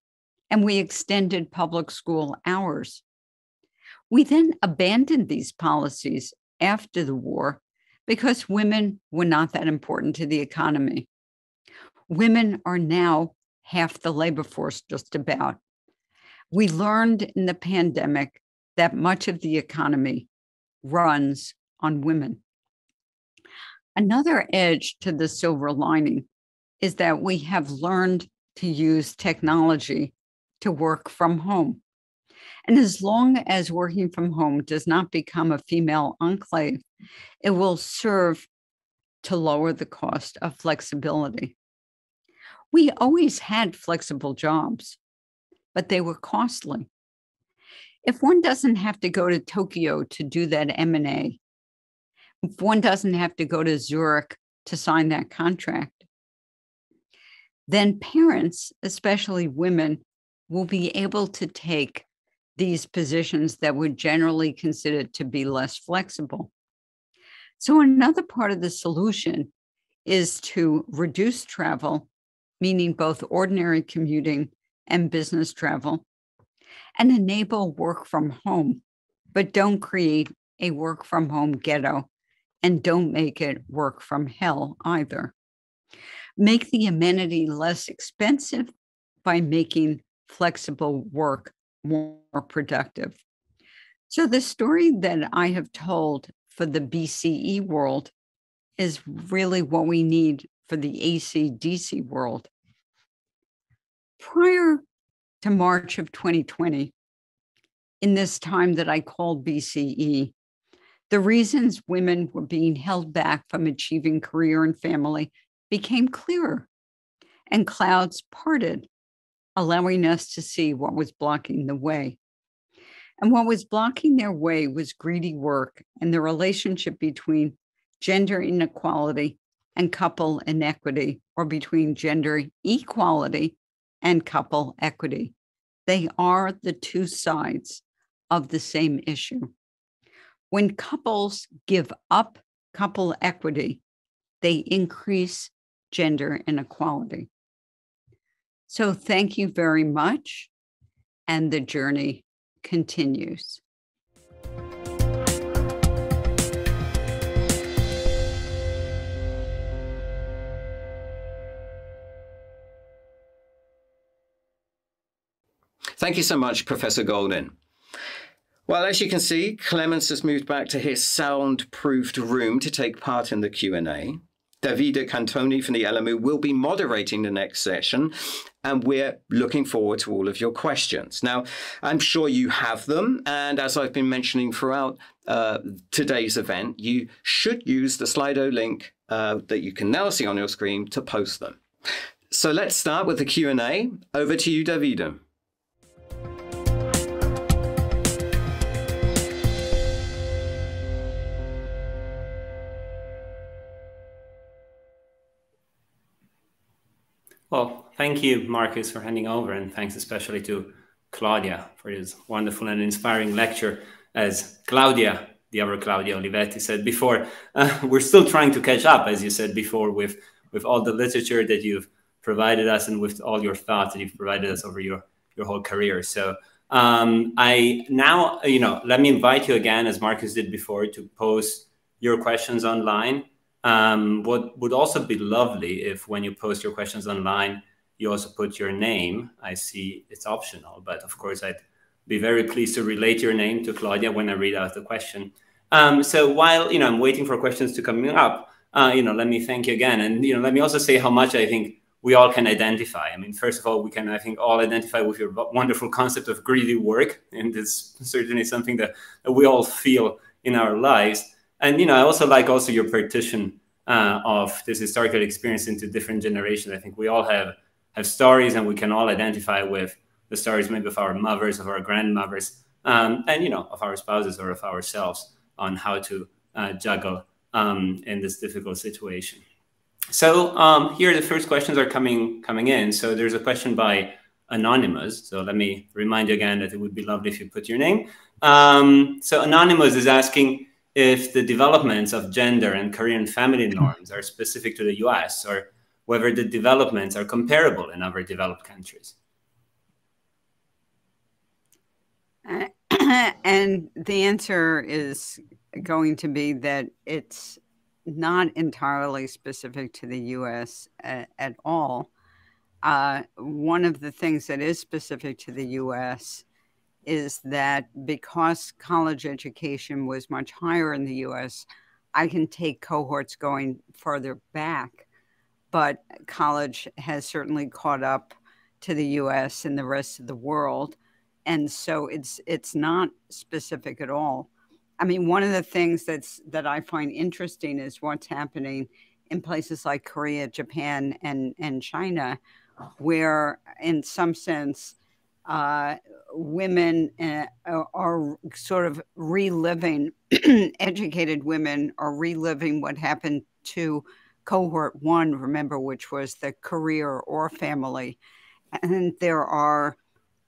and we extended public school hours. We then abandoned these policies after the war because women were not that important to the economy. Women are now half the labor force, just about. We learned in the pandemic that much of the economy runs on women. Another edge to the silver lining is that we have learned to use technology to work from home. And as long as working from home does not become a female enclave, it will serve to lower the cost of flexibility. We always had flexible jobs, but they were costly. If one doesn't have to go to Tokyo to do that M&A, if one doesn't have to go to Zurich to sign that contract, then parents, especially women, will be able to take these positions that were generally considered to be less flexible. So, another part of the solution is to reduce travel, meaning both ordinary commuting and business travel, and enable work from home, but don't create a work from home ghetto and don't make it work from hell either. Make the amenity less expensive by making flexible work more productive. So, the story that I have told for the BCE world is really what we need for the ACDC world. Prior to March of 2020, in this time that I called BCE, the reasons women were being held back from achieving career and family became clearer, and clouds parted, allowing us to see what was blocking the way. And what was blocking their way was greedy work and the relationship between gender inequality and couple inequity, or between gender equality and couple equity. They are the two sides of the same issue. When couples give up couple equity, they increase gender inequality. So, thank you very much. And the journey continues. Thank you so much, Professor Goldin. Well, as you can see, Clemens has moved back to his soundproofed room to take part in the Q&A. Davide Cantoni from the LMU will be moderating the next session, and we're looking forward to all of your questions. Now, I'm sure you have them, and as I've been mentioning throughout uh, today's event, you should use the Slido link uh, that you can now see on your screen to post them. So let's start with the Q&A. Over to you, Davide. Well, thank you, Marcus, for handing over, and thanks especially to Claudia for this wonderful and inspiring lecture. As Claudia, the other Claudia Olivetti, said before, uh, we're still trying to catch up, as you said before, with with all the literature that you've provided us and with all your thoughts that you've provided us over your your whole career. So um, I now, you know, let me invite you again, as Marcus did before, to post your questions online um, what would also be lovely if when you post your questions online, you also put your name. I see it's optional, but of course, I'd be very pleased to relate your name to Claudia when I read out the question. Um, so while you know I'm waiting for questions to come up, uh, you know, let me thank you again, and you know, let me also say how much I think we all can identify. I mean, first of all, we can I think all identify with your wonderful concept of greedy work, and it's certainly something that, that we all feel in our lives. And you know, I also like also your partition uh, of this historical experience into different generations. I think we all have have stories, and we can all identify with the stories maybe of our mothers, of our grandmothers, um, and you know, of our spouses or of ourselves on how to uh, juggle um, in this difficult situation. So um, here, the first questions are coming coming in. So there's a question by anonymous. So let me remind you again that it would be lovely if you put your name. Um, so anonymous is asking if the developments of gender and and family norms are specific to the US or whether the developments are comparable in other developed countries. Uh, and the answer is going to be that it's not entirely specific to the US at, at all. Uh, one of the things that is specific to the US is that because college education was much higher in the US, I can take cohorts going further back. But college has certainly caught up to the US and the rest of the world. And so it's it's not specific at all. I mean, one of the things that's that I find interesting is what's happening in places like Korea, Japan, and, and China, where in some sense uh, women uh, are sort of reliving, educated women are reliving what happened to cohort one, remember, which was the career or family. And there are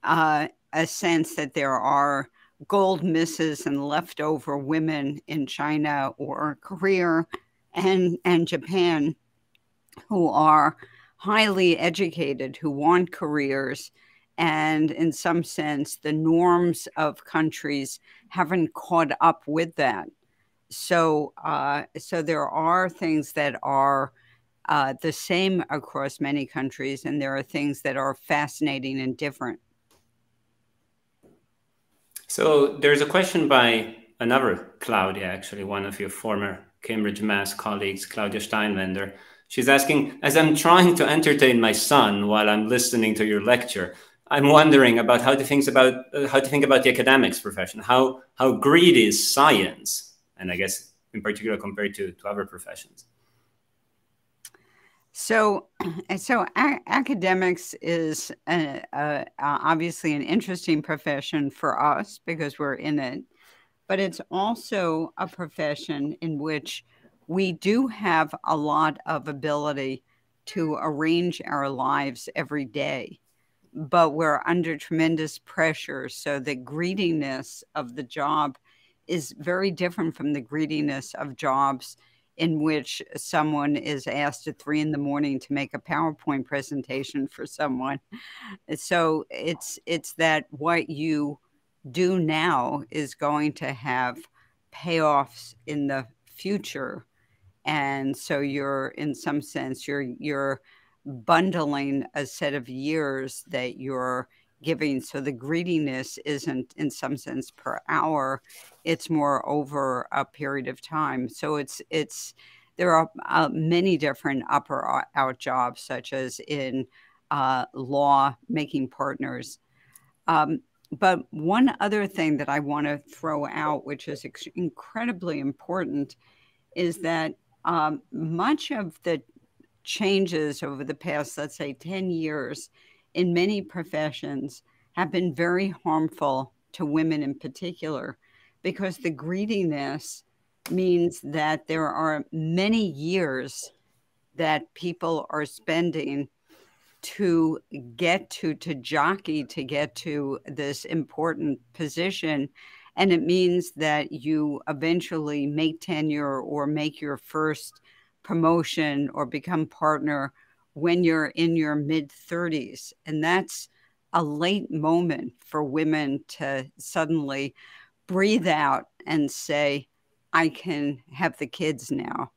uh, a sense that there are gold misses and leftover women in China or Korea and, and Japan who are highly educated, who want careers. And in some sense, the norms of countries haven't caught up with that. So, uh, so there are things that are uh, the same across many countries, and there are things that are fascinating and different. So there's a question by another Claudia, actually, one of your former Cambridge Mass colleagues, Claudia Steinwender. She's asking, as I'm trying to entertain my son while I'm listening to your lecture, I'm wondering about how to think about uh, how to think about the academics profession. How how greedy is science, and I guess in particular compared to, to other professions. So, so academics is a, a, obviously an interesting profession for us because we're in it, but it's also a profession in which we do have a lot of ability to arrange our lives every day, but we're under tremendous pressure. So the greediness of the job is very different from the greediness of jobs in which someone is asked at three in the morning to make a PowerPoint presentation for someone. So it's it's that what you do now is going to have payoffs in the future. And so you're in some sense you're you're bundling a set of years that you're giving. So the greediness isn't in some sense per hour, it's more over a period of time. So it's, it's, there are uh, many different up or out jobs, such as in uh, law, making partners. Um, but one other thing that I want to throw out, which is incredibly important, is that um, much of the changes over the past, let's say, 10 years in many professions have been very harmful to women in particular because the greediness means that there are many years that people are spending to get to to jockey to get to this important position. And it means that you eventually make tenure or make your first promotion or become partner when you're in your mid 30s. And that's a late moment for women to suddenly breathe out and say, I can have the kids now.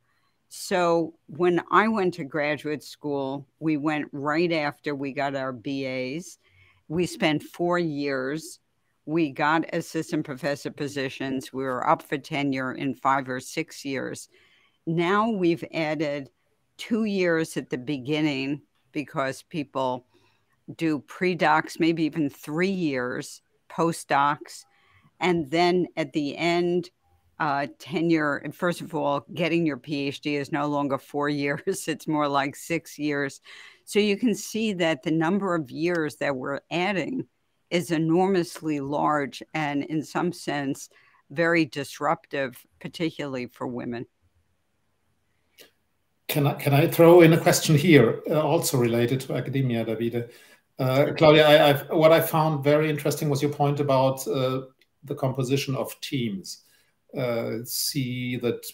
So when I went to graduate school, we went right after we got our BAs. We spent four years. We got assistant professor positions. We were up for tenure in five or six years. Now we've added two years at the beginning because people do pre-docs, maybe even three years, post docs. and then at the end, uh, tenure. First of all, getting your PhD is no longer four years; it's more like six years. So you can see that the number of years that we're adding is enormously large, and in some sense, very disruptive, particularly for women. Can I, can I throw in a question here, uh, also related to academia, Davide? Uh, Claudia, I, I've, what I found very interesting was your point about uh, the composition of teams. Uh, see that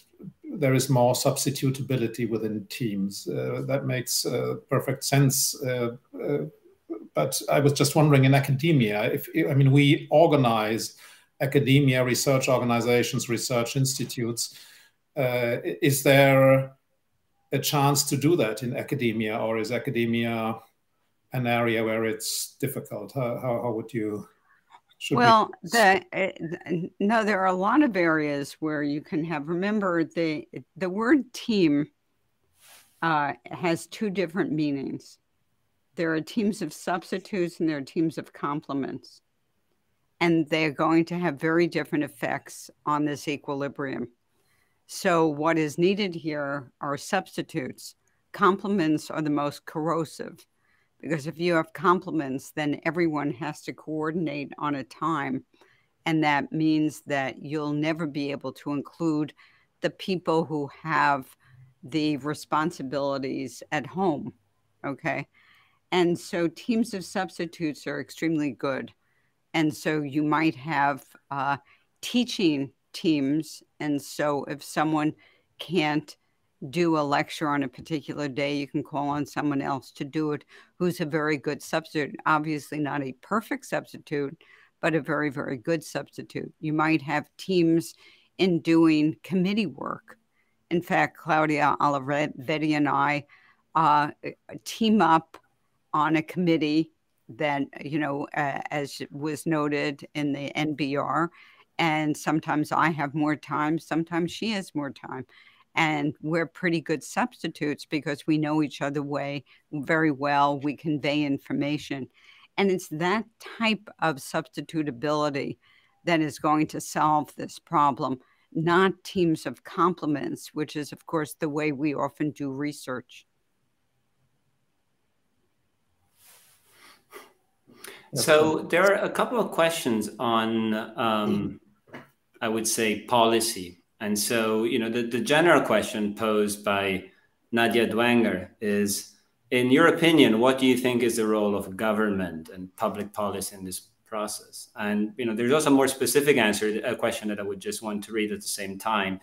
there is more substitutability within teams. Uh, that makes uh, perfect sense. but I was just wondering in academia, if I mean, we organize academia, research organizations, research institutes. is there a chance to do that in academia, or is academia an area where it's difficult? How, how, how would you? well, we... the, uh, no, there are a lot of areas where you can have. Remember, the the word team uh, has two different meanings. There are teams of substitutes and there are teams of complements, and they're going to have very different effects on this equilibrium. So, what is needed here are substitutes. Complements are the most corrosive because if you have complements, then everyone has to coordinate on a time. And that means that you'll never be able to include the people who have the responsibilities at home. Okay. And so teams of substitutes are extremely good. And so you might have uh, teaching teams. And so if someone can't do a lecture on a particular day, you can call on someone else to do it who's a very good substitute. Obviously, not a perfect substitute, but a very, very good substitute. You might have teams in doing committee work. In fact, Claudia Olivetti and I uh, team up on a committee that, you know, uh, as was noted in the NBER. And sometimes I have more time, sometimes she has more time. And we're pretty good substitutes because we know each other way very well we convey information. And it's that type of substitutability that is going to solve this problem not teams of complements which is of course the way we often do research so there are a couple of questions on um, i would say policy. And so, you know, the, the general question posed by Nadia Dwenger is, in your opinion, what do you think is the role of government and public policy in this process? And, you know, there's also a more specific answer, a question that I would just want to read at the same time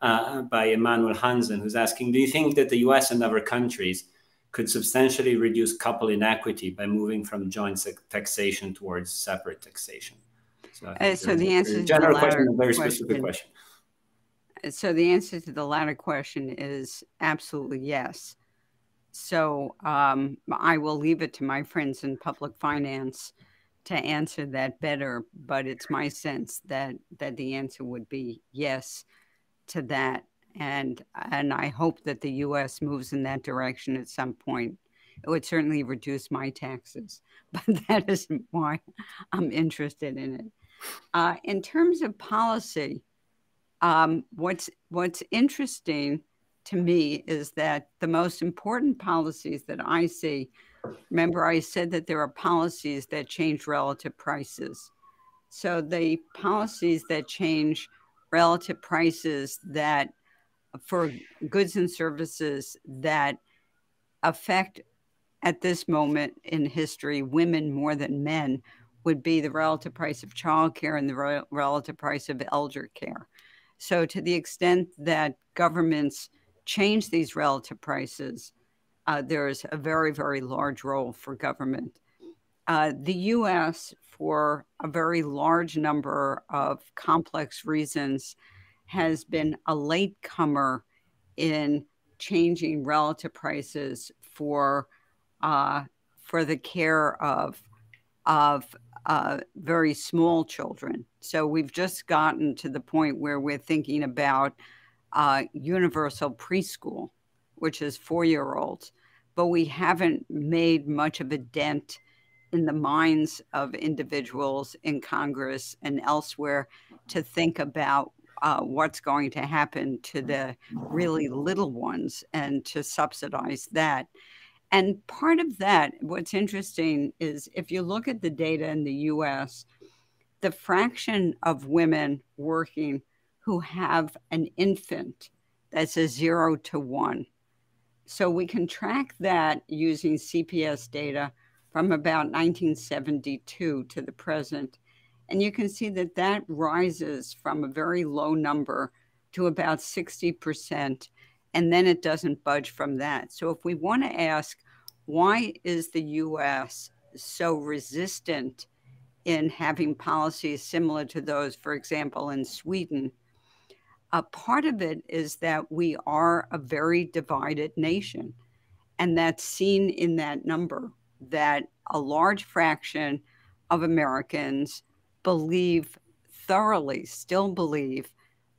uh, by Emmanuel Hansen, who's asking, do you think that the US and other countries could substantially reduce couple inequity by moving from joint taxation towards separate taxation? So, uh, so the answer is general question, a very specific question so the answer to the latter question is absolutely yes. So um, I will leave it to my friends in public finance to answer that better, but it's my sense that that the answer would be yes to that, and and I hope that the U.S. moves in that direction at some point. It would certainly reduce my taxes, but that isn't why I'm interested in it. Uh, in terms of policy, um, what's what's interesting to me is that the most important policies that I see. Remember, I said that there are policies that change relative prices. So the policies that change relative prices that for goods and services that affect at this moment in history women more than men would be the relative price of childcare and the re- relative price of elder care. So, to the extent that governments change these relative prices, uh, there's a very, very large role for government. Uh, the US, for a very large number of complex reasons, has been a latecomer in changing relative prices for uh, for the care of of uh, very small children. So we've just gotten to the point where we're thinking about uh, universal preschool, which is four year olds, but we haven't made much of a dent in the minds of individuals in Congress and elsewhere to think about uh, what's going to happen to the really little ones and to subsidize that. And part of that, what's interesting is if you look at the data in the US, the fraction of women working who have an infant that's a zero to one. So we can track that using CPS data from about 1972 to the present. And you can see that that rises from a very low number to about 60% and then it doesn't budge from that. So if we want to ask, why is the US so resistant in having policies similar to those, for example, in Sweden? A part of it is that we are a very divided nation. And that's seen in that number that a large fraction of Americans believe thoroughly, still believe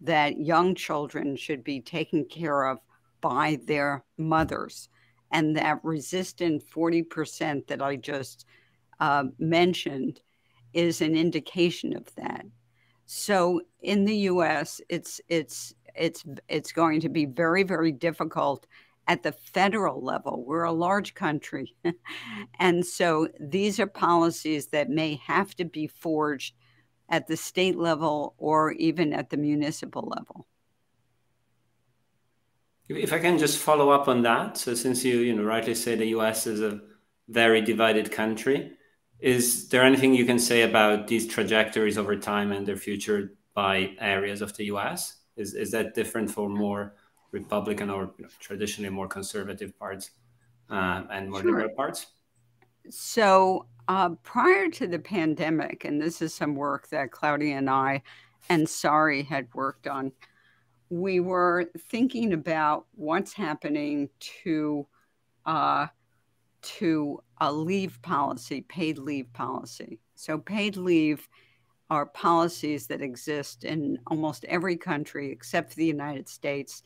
that young children should be taken care of by their mothers. And that resistant 40% that I just uh, mentioned is an indication of that. So in the US, it's, it's, it's, it's going to be very, very difficult at the federal level. We're a large country. and so these are policies that may have to be forged at the state level or even at the municipal level. If I can just follow up on that, so since you you know rightly say the U.S. is a very divided country, is there anything you can say about these trajectories over time and their future by areas of the U.S.? Is is that different for more Republican or you know, traditionally more conservative parts uh, and more sure. liberal parts? So uh, prior to the pandemic, and this is some work that Claudia and I and Sari had worked on, we were thinking about what's happening to uh, to a leave policy, paid leave policy. So paid leave are policies that exist in almost every country except for the United States,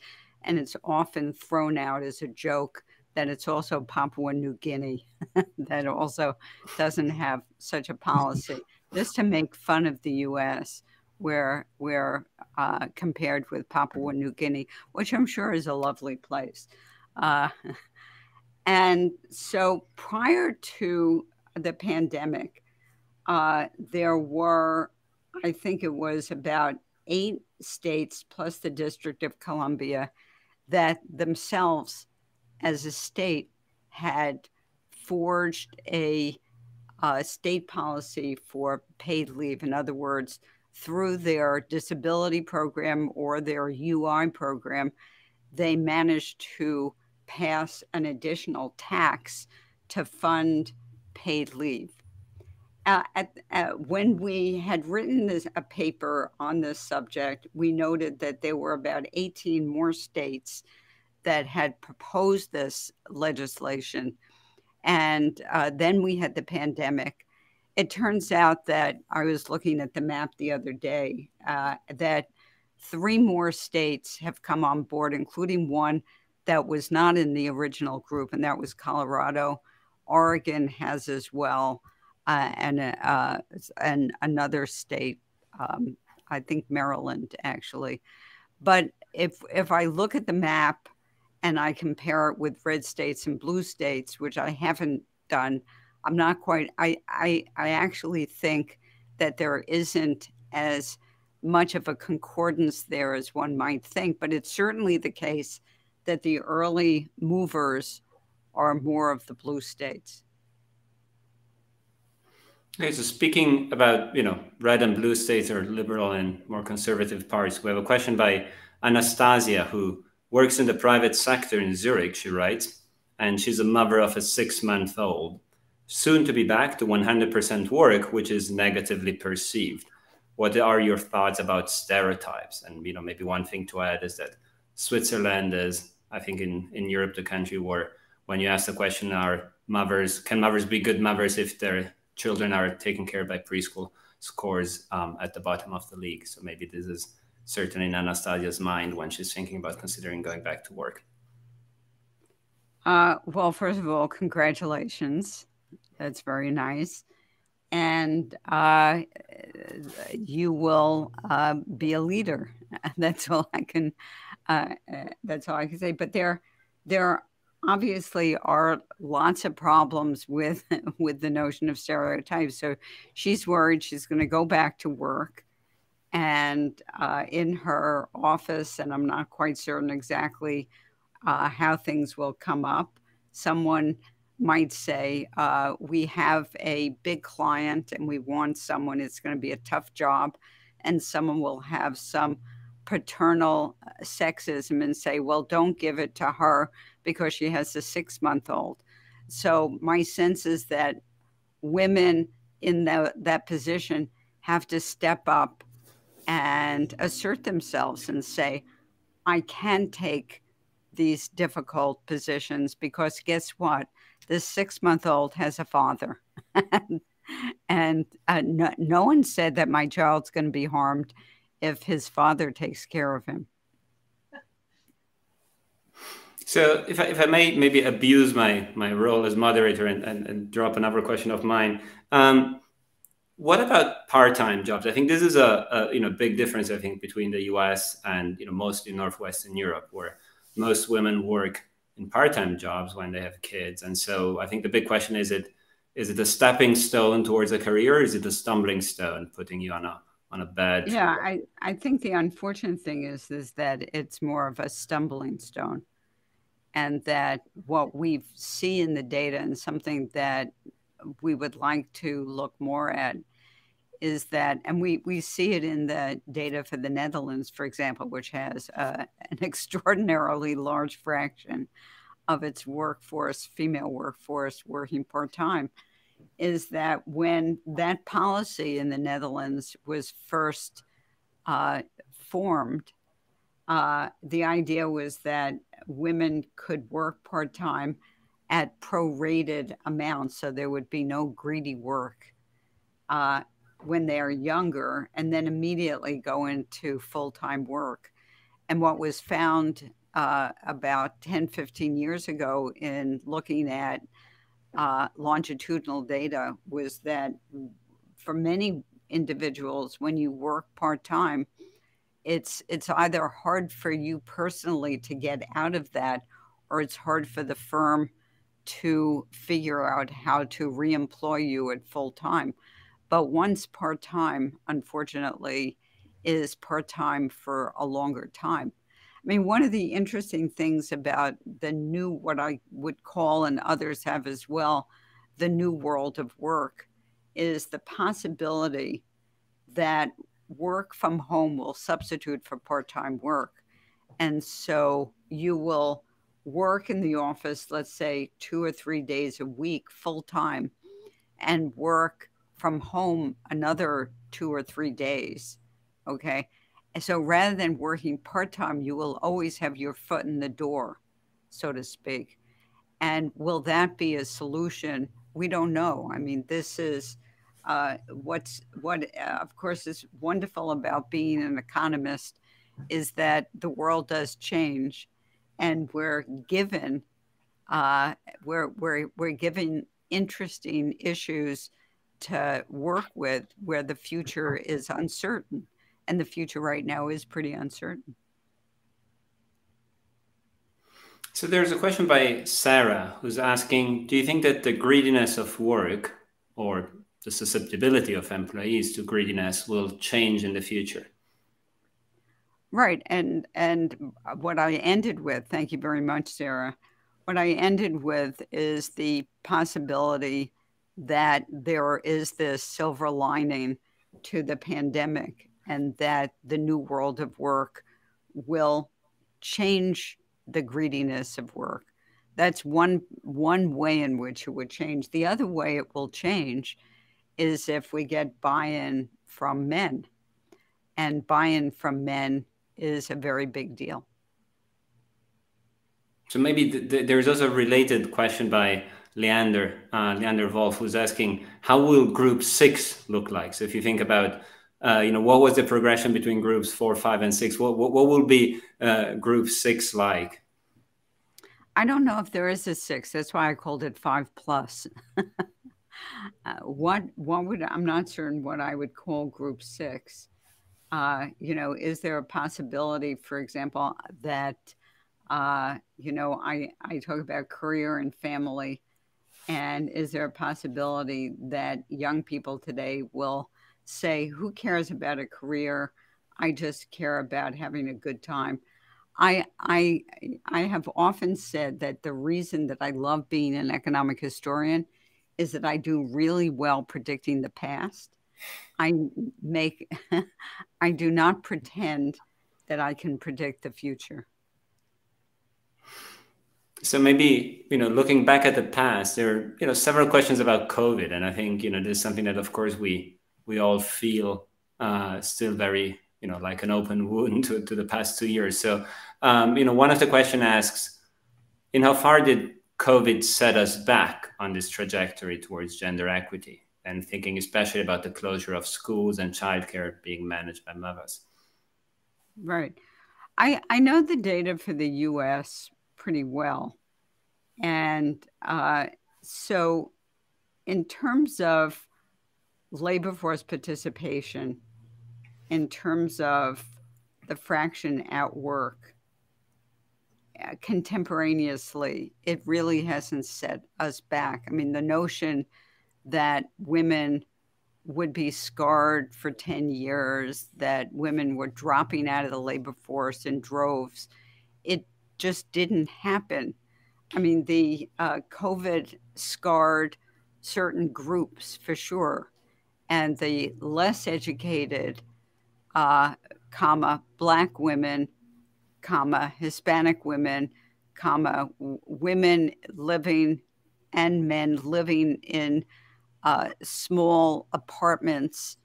and it's often thrown out as a joke that it's also Papua New Guinea that also doesn't have such a policy, just to make fun of the U.S. where we're uh, compared with Papua New Guinea, which I'm sure is a lovely place. Uh, and so prior to the pandemic, uh, there were, I think it was about eight states plus the District of Columbia that themselves as a state had forged a uh, state policy for paid leave. In other words, through their disability program or their UI program, they managed to pass an additional tax to fund paid leave. Uh, at, uh, when we had written this, a paper on this subject, we noted that there were about 18 more states that had proposed this legislation. And uh, then we had the pandemic. It turns out that I was looking at the map the other day uh, that three more states have come on board, including one that was not in the original group, and that was Colorado. Oregon has as well, uh, and uh, and another state, um, I think Maryland actually. But if if I look at the map and I compare it with red states and blue states, which I haven't done, I'm not quite. I I, I actually think that there isn't as much of a concordance there as one might think, but it's certainly the case that the early movers are more of the blue states. Okay, so speaking about you know red and blue states or liberal and more conservative parts, we have a question by Anastasia who works in the private sector in Zurich, she writes, and she's a mother of a six month old. Soon to be back to 100% work, which is negatively perceived. What are your thoughts about stereotypes? And you know, maybe one thing to add is that Switzerland is, I think, in, in Europe, the country where when you ask the question, are mothers can mothers be good mothers if their children are taken care of by preschool scores um, at the bottom of the league? So maybe this is certainly in Anastasia's mind when she's thinking about considering going back to work? Uh, well, first of all, congratulations. That's very nice. And uh, you will uh, be a leader. That's all I can. Uh, that's all I can say. But there, there obviously are lots of problems with with the notion of stereotypes. So she's worried she's going to go back to work and uh, in her office, and I'm not quite certain exactly uh, how things will come up. Someone might say, uh, We have a big client and we want someone, it's going to be a tough job. And someone will have some paternal uh, sexism and say, Well, don't give it to her because she has a six month old. So, my sense is that women in the, that position have to step up and assert themselves and say, I can take these difficult positions because guess what? This six month old has a father. and uh, no, no one said that my child's going to be harmed if his father takes care of him. So, if I, if I may maybe abuse my, my role as moderator and, and, and drop another question of mine, um, what about part-time jobs? I think this is a, a, you know big difference. I think between the U.S. and you know mostly northwestern Europe, where most women work in part-time jobs when they have kids, and so I think the big question is it is it a stepping stone towards a career, is it a stumbling stone, putting you on a on a bad. Yeah, I, I think the unfortunate thing is is that it's more of a stumbling stone, and that what we see in the data and something that we would like to look more at is that, and we, we see it in the data for the Netherlands, for example, which has uh, an extraordinarily large fraction of its workforce, female workforce, working part time, is that when that policy in the Netherlands was first uh, formed, uh, the idea was that women could work part time at prorated amounts, so there would be no greedy work. Uh, when they're younger and then immediately go into full time work. And what was found uh, about 10, 15 years ago in looking at uh, longitudinal data was that for many individuals, when you work part time, it's it's either hard for you personally to get out of that, or it's hard for the firm to figure out how to reemploy you at full time. But once part time, unfortunately, is part time for a longer time. I mean, one of the interesting things about the new, what I would call, and others have as well, the new world of work is the possibility that work from home will substitute for part time work. And so you will work in the office, let's say two or three days a week, full time, and work from home another two or three days. Okay. And so rather than working part time, you will always have your foot in the door, so to speak. And will that be a solution? We don't know. I mean, this is uh, what's what, uh, of course, is wonderful about being an economist is that the world does change, and we're given uh, we're we're we're given interesting issues to work with where the future is uncertain. And the future right now is pretty uncertain. So there's a question by Sarah who's asking Do you think that the greediness of work or the susceptibility of employees to greediness will change in the future? Right. And and what I ended with, thank you very much, Sarah. What I ended with is the possibility that there is this silver lining to the pandemic and that the new world of work will change the greediness of work. That's one one way in which it would change. The other way it will change is if we get buy-in from men. And buy-in from men is a very big deal. So maybe th- th- there's also a related question by Leander, uh, Leander Wolf, who's asking, how will group six look like? So if you think about, uh, you know, what was the progression between groups four, five, and six? What, what, what will be uh, group six like? I don't know if there is a six. That's why I called it five plus. Uh, what what would I'm not certain what I would call group six. Uh, you know, is there a possibility, for example, that uh, you know I I talk about career and family and is there a possibility that young people today will say, Who cares about a career? I just care about having a good time. I, I, I have often said that the reason that I love being an economic historian is that I do really well predicting the past. I make, I do not pretend that I can predict the future so maybe you know looking back at the past there are you know several questions about covid and i think you know this is something that of course we we all feel uh, still very you know like an open wound to, to the past two years so um, you know one of the question asks in how far did covid set us back on this trajectory towards gender equity and thinking especially about the closure of schools and childcare being managed by mothers right i i know the data for the us pretty well. And uh, so, in terms of labor force participation, in terms of the fraction at work, contemporaneously, it really hasn't set us back. I mean, the notion that women would be scarred for 10 years, that women were dropping out of the labor force in droves. It just didn't happen. I mean, the uh, COVID scarred certain groups for sure, and the less educated, uh, comma, black women, comma, Hispanic women, comma, women living and men living in uh, small apartments,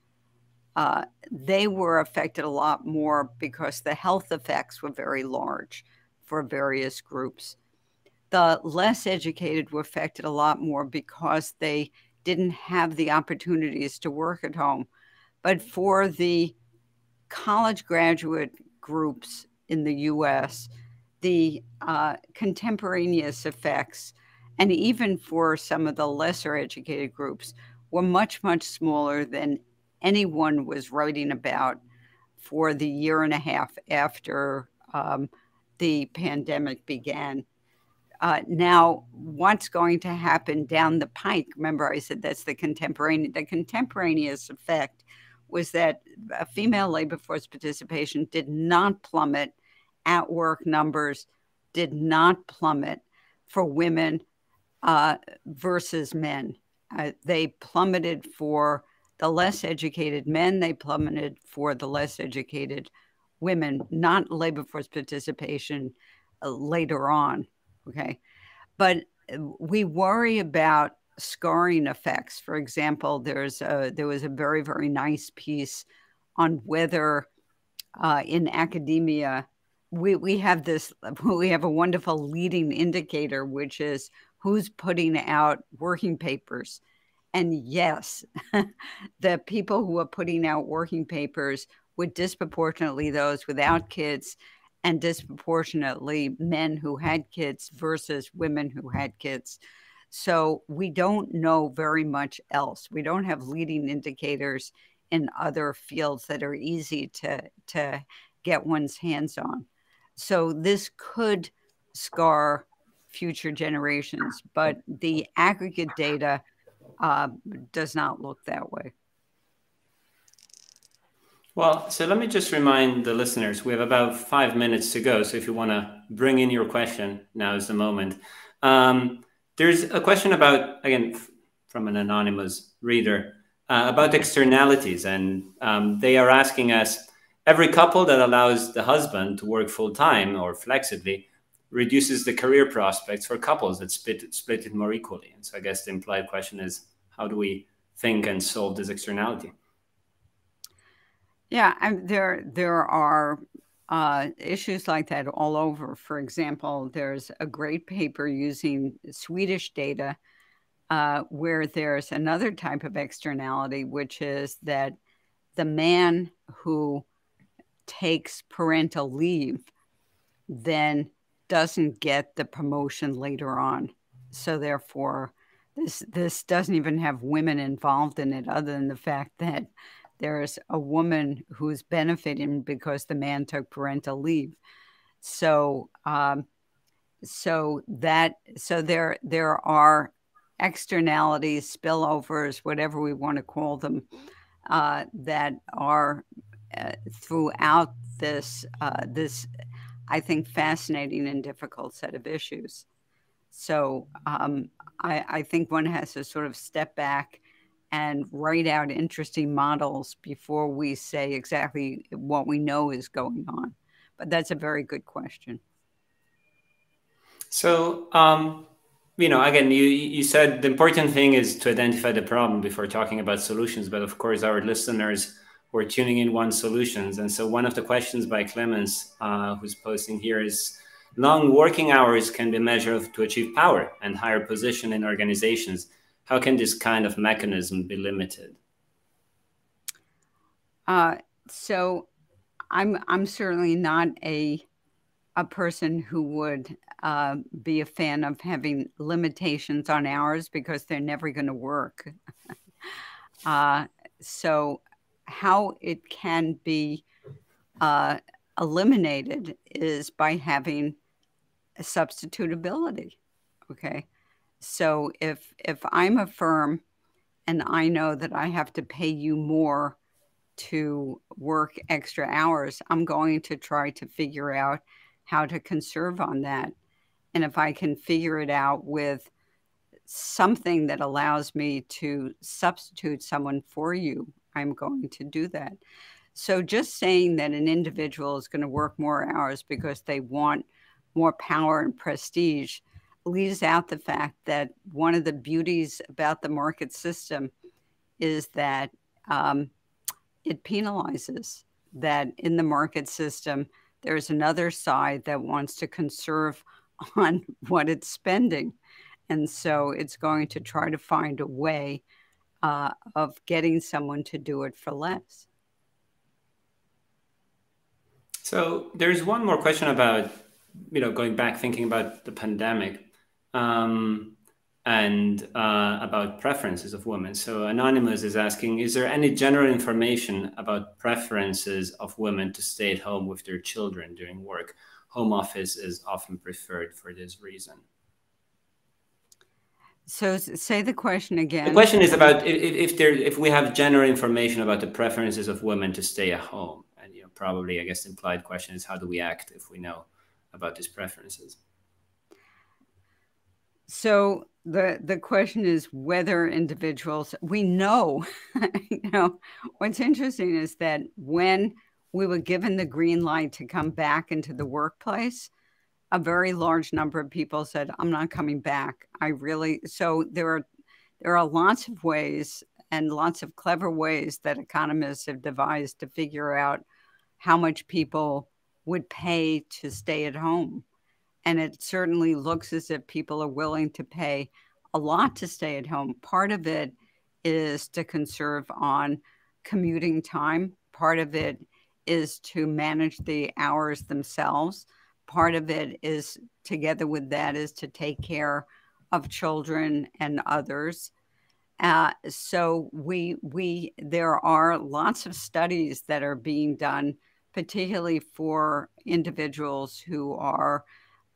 uh, they were affected a lot more because the health effects were very large for various groups. The less educated were affected a lot more because they didn't have the opportunities to work at home. But for the college graduate groups in the US, the uh, contemporaneous effects and even for some of the lesser educated groups, were much, much smaller than anyone was writing about for the year and a half after um, the pandemic began. Uh, now, what's going to happen down the pike? Remember, I said that's the contemporaneous. The contemporaneous effect was that female labor force participation did not plummet. At work numbers did not plummet for women uh, versus men. Uh, they plummeted for the less educated men, they plummeted for the less educated women, not labor force participation uh, later on. Okay. But uh, we worry about scarring effects. For example, there's a, there was a very, very nice piece on whether uh, in academia we, we have this we have a wonderful leading indicator which is who's putting out working papers. And yes, the people who are putting out working papers would disproportionately those without kids and disproportionately men who had kids versus women who had kids. So we don't know very much else. We don't have leading indicators in other fields that are easy to, to get one's hands on. So this could scar future generations, but the aggregate data uh, does not look that way. Well, so let me just remind the listeners we have about five minutes to go. So if you want to bring in your question, now is the moment. Um, there's a question about, again, from an anonymous reader, uh, about externalities. And um, they are asking us every couple that allows the husband to work full time or flexibly reduces the career prospects for couples that split, split it more equally. And so I guess the implied question is how do we think and solve this externality? Yeah, there there are uh, issues like that all over. For example, there's a great paper using Swedish data uh, where there's another type of externality, which is that the man who takes parental leave then doesn't get the promotion later on. So therefore, this this doesn't even have women involved in it, other than the fact that there's a woman who's benefiting because the man took parental leave. So um, so that so there there are externalities, spillovers, whatever we want to call them, uh, that are uh, throughout this uh, this I think, fascinating and difficult set of issues. So um, I, I think one has to sort of step back and write out interesting models before we say exactly what we know is going on. But that's a very good question. So, um, you know, again, you, you said the important thing is to identify the problem before talking about solutions. But of course, our listeners we're tuning in one solutions. And so one of the questions by Clemens, uh, who's posting here is, long working hours can be measured to achieve power and higher position in organizations. How can this kind of mechanism be limited? Uh, so I'm, I'm certainly not a, a person who would uh, be a fan of having limitations on hours because they're never going to work. uh, so how it can be uh, eliminated is by having a substitutability. Okay, so if if I'm a firm and I know that I have to pay you more to work extra hours, I'm going to try to figure out how to conserve on that. And if I can figure it out with something that allows me to substitute someone for you, I'm going to do that. So just saying that an individual is going to work more hours because they want more power and prestige leaves out the fact that one of the beauties about the market system is that um, it penalizes that in the market system, there's another side that wants to conserve on what it's spending. And so it's going to try to find a way uh, of getting someone to do it for less. So there's one more question about, you know, going back, thinking about the pandemic um, and uh, about preferences of women. So Anonymous is asking, is there any general information about preferences of women to stay at home with their children during work? Home office is often preferred for this reason. So say the question again. The question is about if, if there if we have general information about the preferences of women to stay at home, and you know probably I guess implied question is how do we act if we know about these preferences. So the the question is whether individuals we know you know what's interesting is that when we were given the green light to come back into the workplace a very large number of people said i'm not coming back. I really so there are there are lots of ways and lots of clever ways that economists have devised to figure out how much people would pay to stay at home and it certainly looks as if people are willing to pay a lot to stay at home. Part of it is to conserve on commuting time, part of it is to manage the hours themselves. Part of it is, together with that, is to take care of children and others. Uh, so we we there are lots of studies that are being done, particularly for individuals who are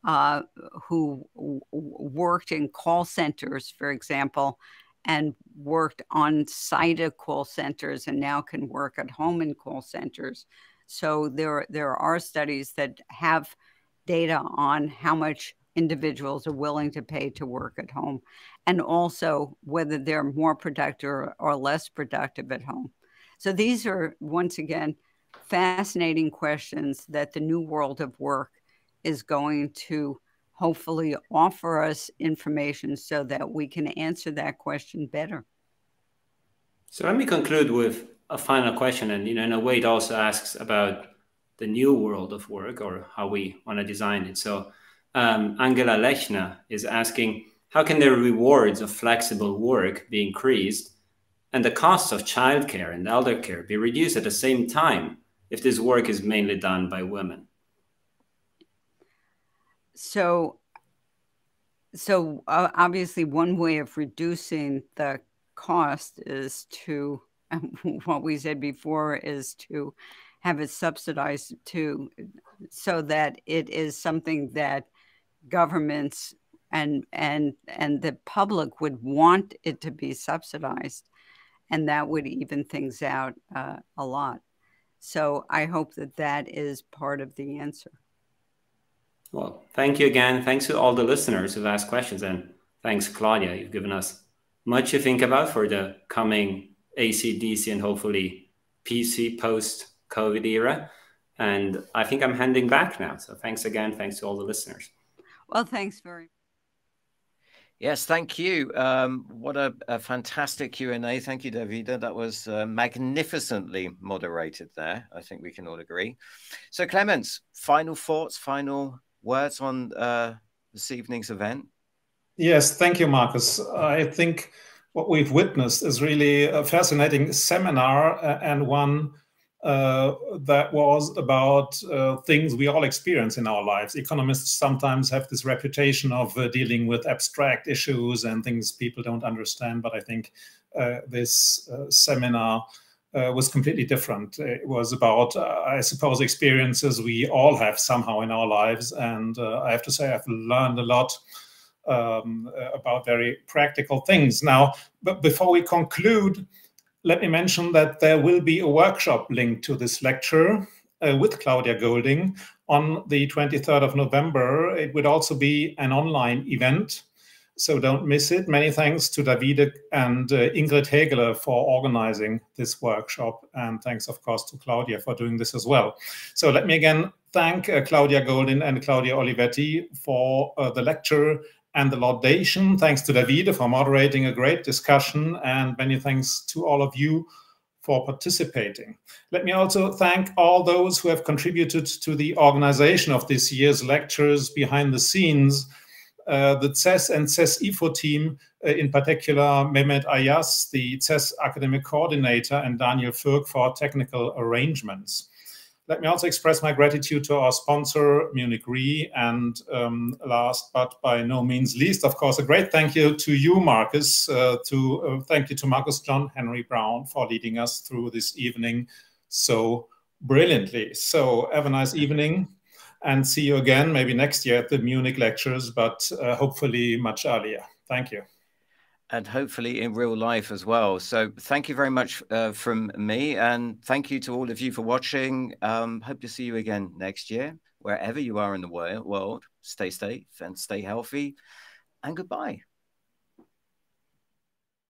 uh, who worked in call centers, for example, and worked on site at call centers and now can work at home in call centers. So there, there are studies that have data on how much individuals are willing to pay to work at home and also whether they're more productive or less productive at home. So these are, once again, fascinating questions that the new world of work is going to hopefully offer us information so that we can answer that question better. So let me conclude with a final question, and you know, in a way, it also asks about the new world of work or how we want to design it. So um, Angela Lechner is asking, how can the rewards of flexible work be increased and the costs of childcare and elder care be reduced at the same time if this work is mainly done by women? So, so uh, obviously, one way of reducing the cost is to what we said before is to have it subsidized to so that it is something that governments and and and the public would want it to be subsidized and that would even things out uh, a lot. So i hope that that is part of the answer well, thank you again. Thanks to all the listeners who've asked questions. And thanks, Claudia. You've given us much to think about for the coming ACDC and hopefully PC post COVID era. And I think I'm handing back now. So thanks again. Thanks to all the listeners. Well, thanks very much. Yes, thank you. Um, what a, a, fantastic Q&A. Thank you, Davide. That was uh, magnificently moderated there. I think we can all agree. So, Clemens, final thoughts, final words on uh, this evening's event? Yes, thank you, Marcus. I think what we've witnessed is really a fascinating seminar uh, and one uh, that was about uh, things we all experience in our lives. Economists sometimes have this reputation of uh, dealing with abstract issues and things people don't understand, but I think uh, this uh, seminar uh, was completely different. It was about, uh, I suppose, experiences we all have somehow in our lives. And uh, I have to say, I've learned a lot um, about very practical things. Now, but before we conclude, let me mention that there will be a workshop linked to this lecture uh, with Claudia Goldin on the 23rd of November. It would also be an online event, so don't miss it. Many thanks to Davide and uh, Ingrid Hegeler for organizing this workshop, and thanks, of course, to Claudia for doing this as well. So let me again thank uh, Claudia Goldin and Claudia Olivetti for uh, the lecture and the laudation. Thanks to Davide for moderating a great discussion, and many thanks to all of you for participating. Let me also thank all those who have contributed to the organization of this year's lectures behind the scenes. Uh, the CES and CESifo team, uh, in particular, Mehmet Ayas, the CES academic coordinator, and Daniel Fürk for technical arrangements. Let me also express my gratitude to our sponsor, Munich Re. And um, last but by no means least, of course, a great thank you to you, Marcus. Uh, to uh, Thank you to Marcus John Henry Brown for leading us through this evening so brilliantly. So have a nice evening and see you again, maybe next year at the Munich lectures, but uh, hopefully much earlier. Thank you and hopefully in real life as well. So thank you very much uh, from me, and thank you to all of you for watching. Um, hope to see you again next year, wherever you are in the world. Stay safe and stay healthy, and goodbye.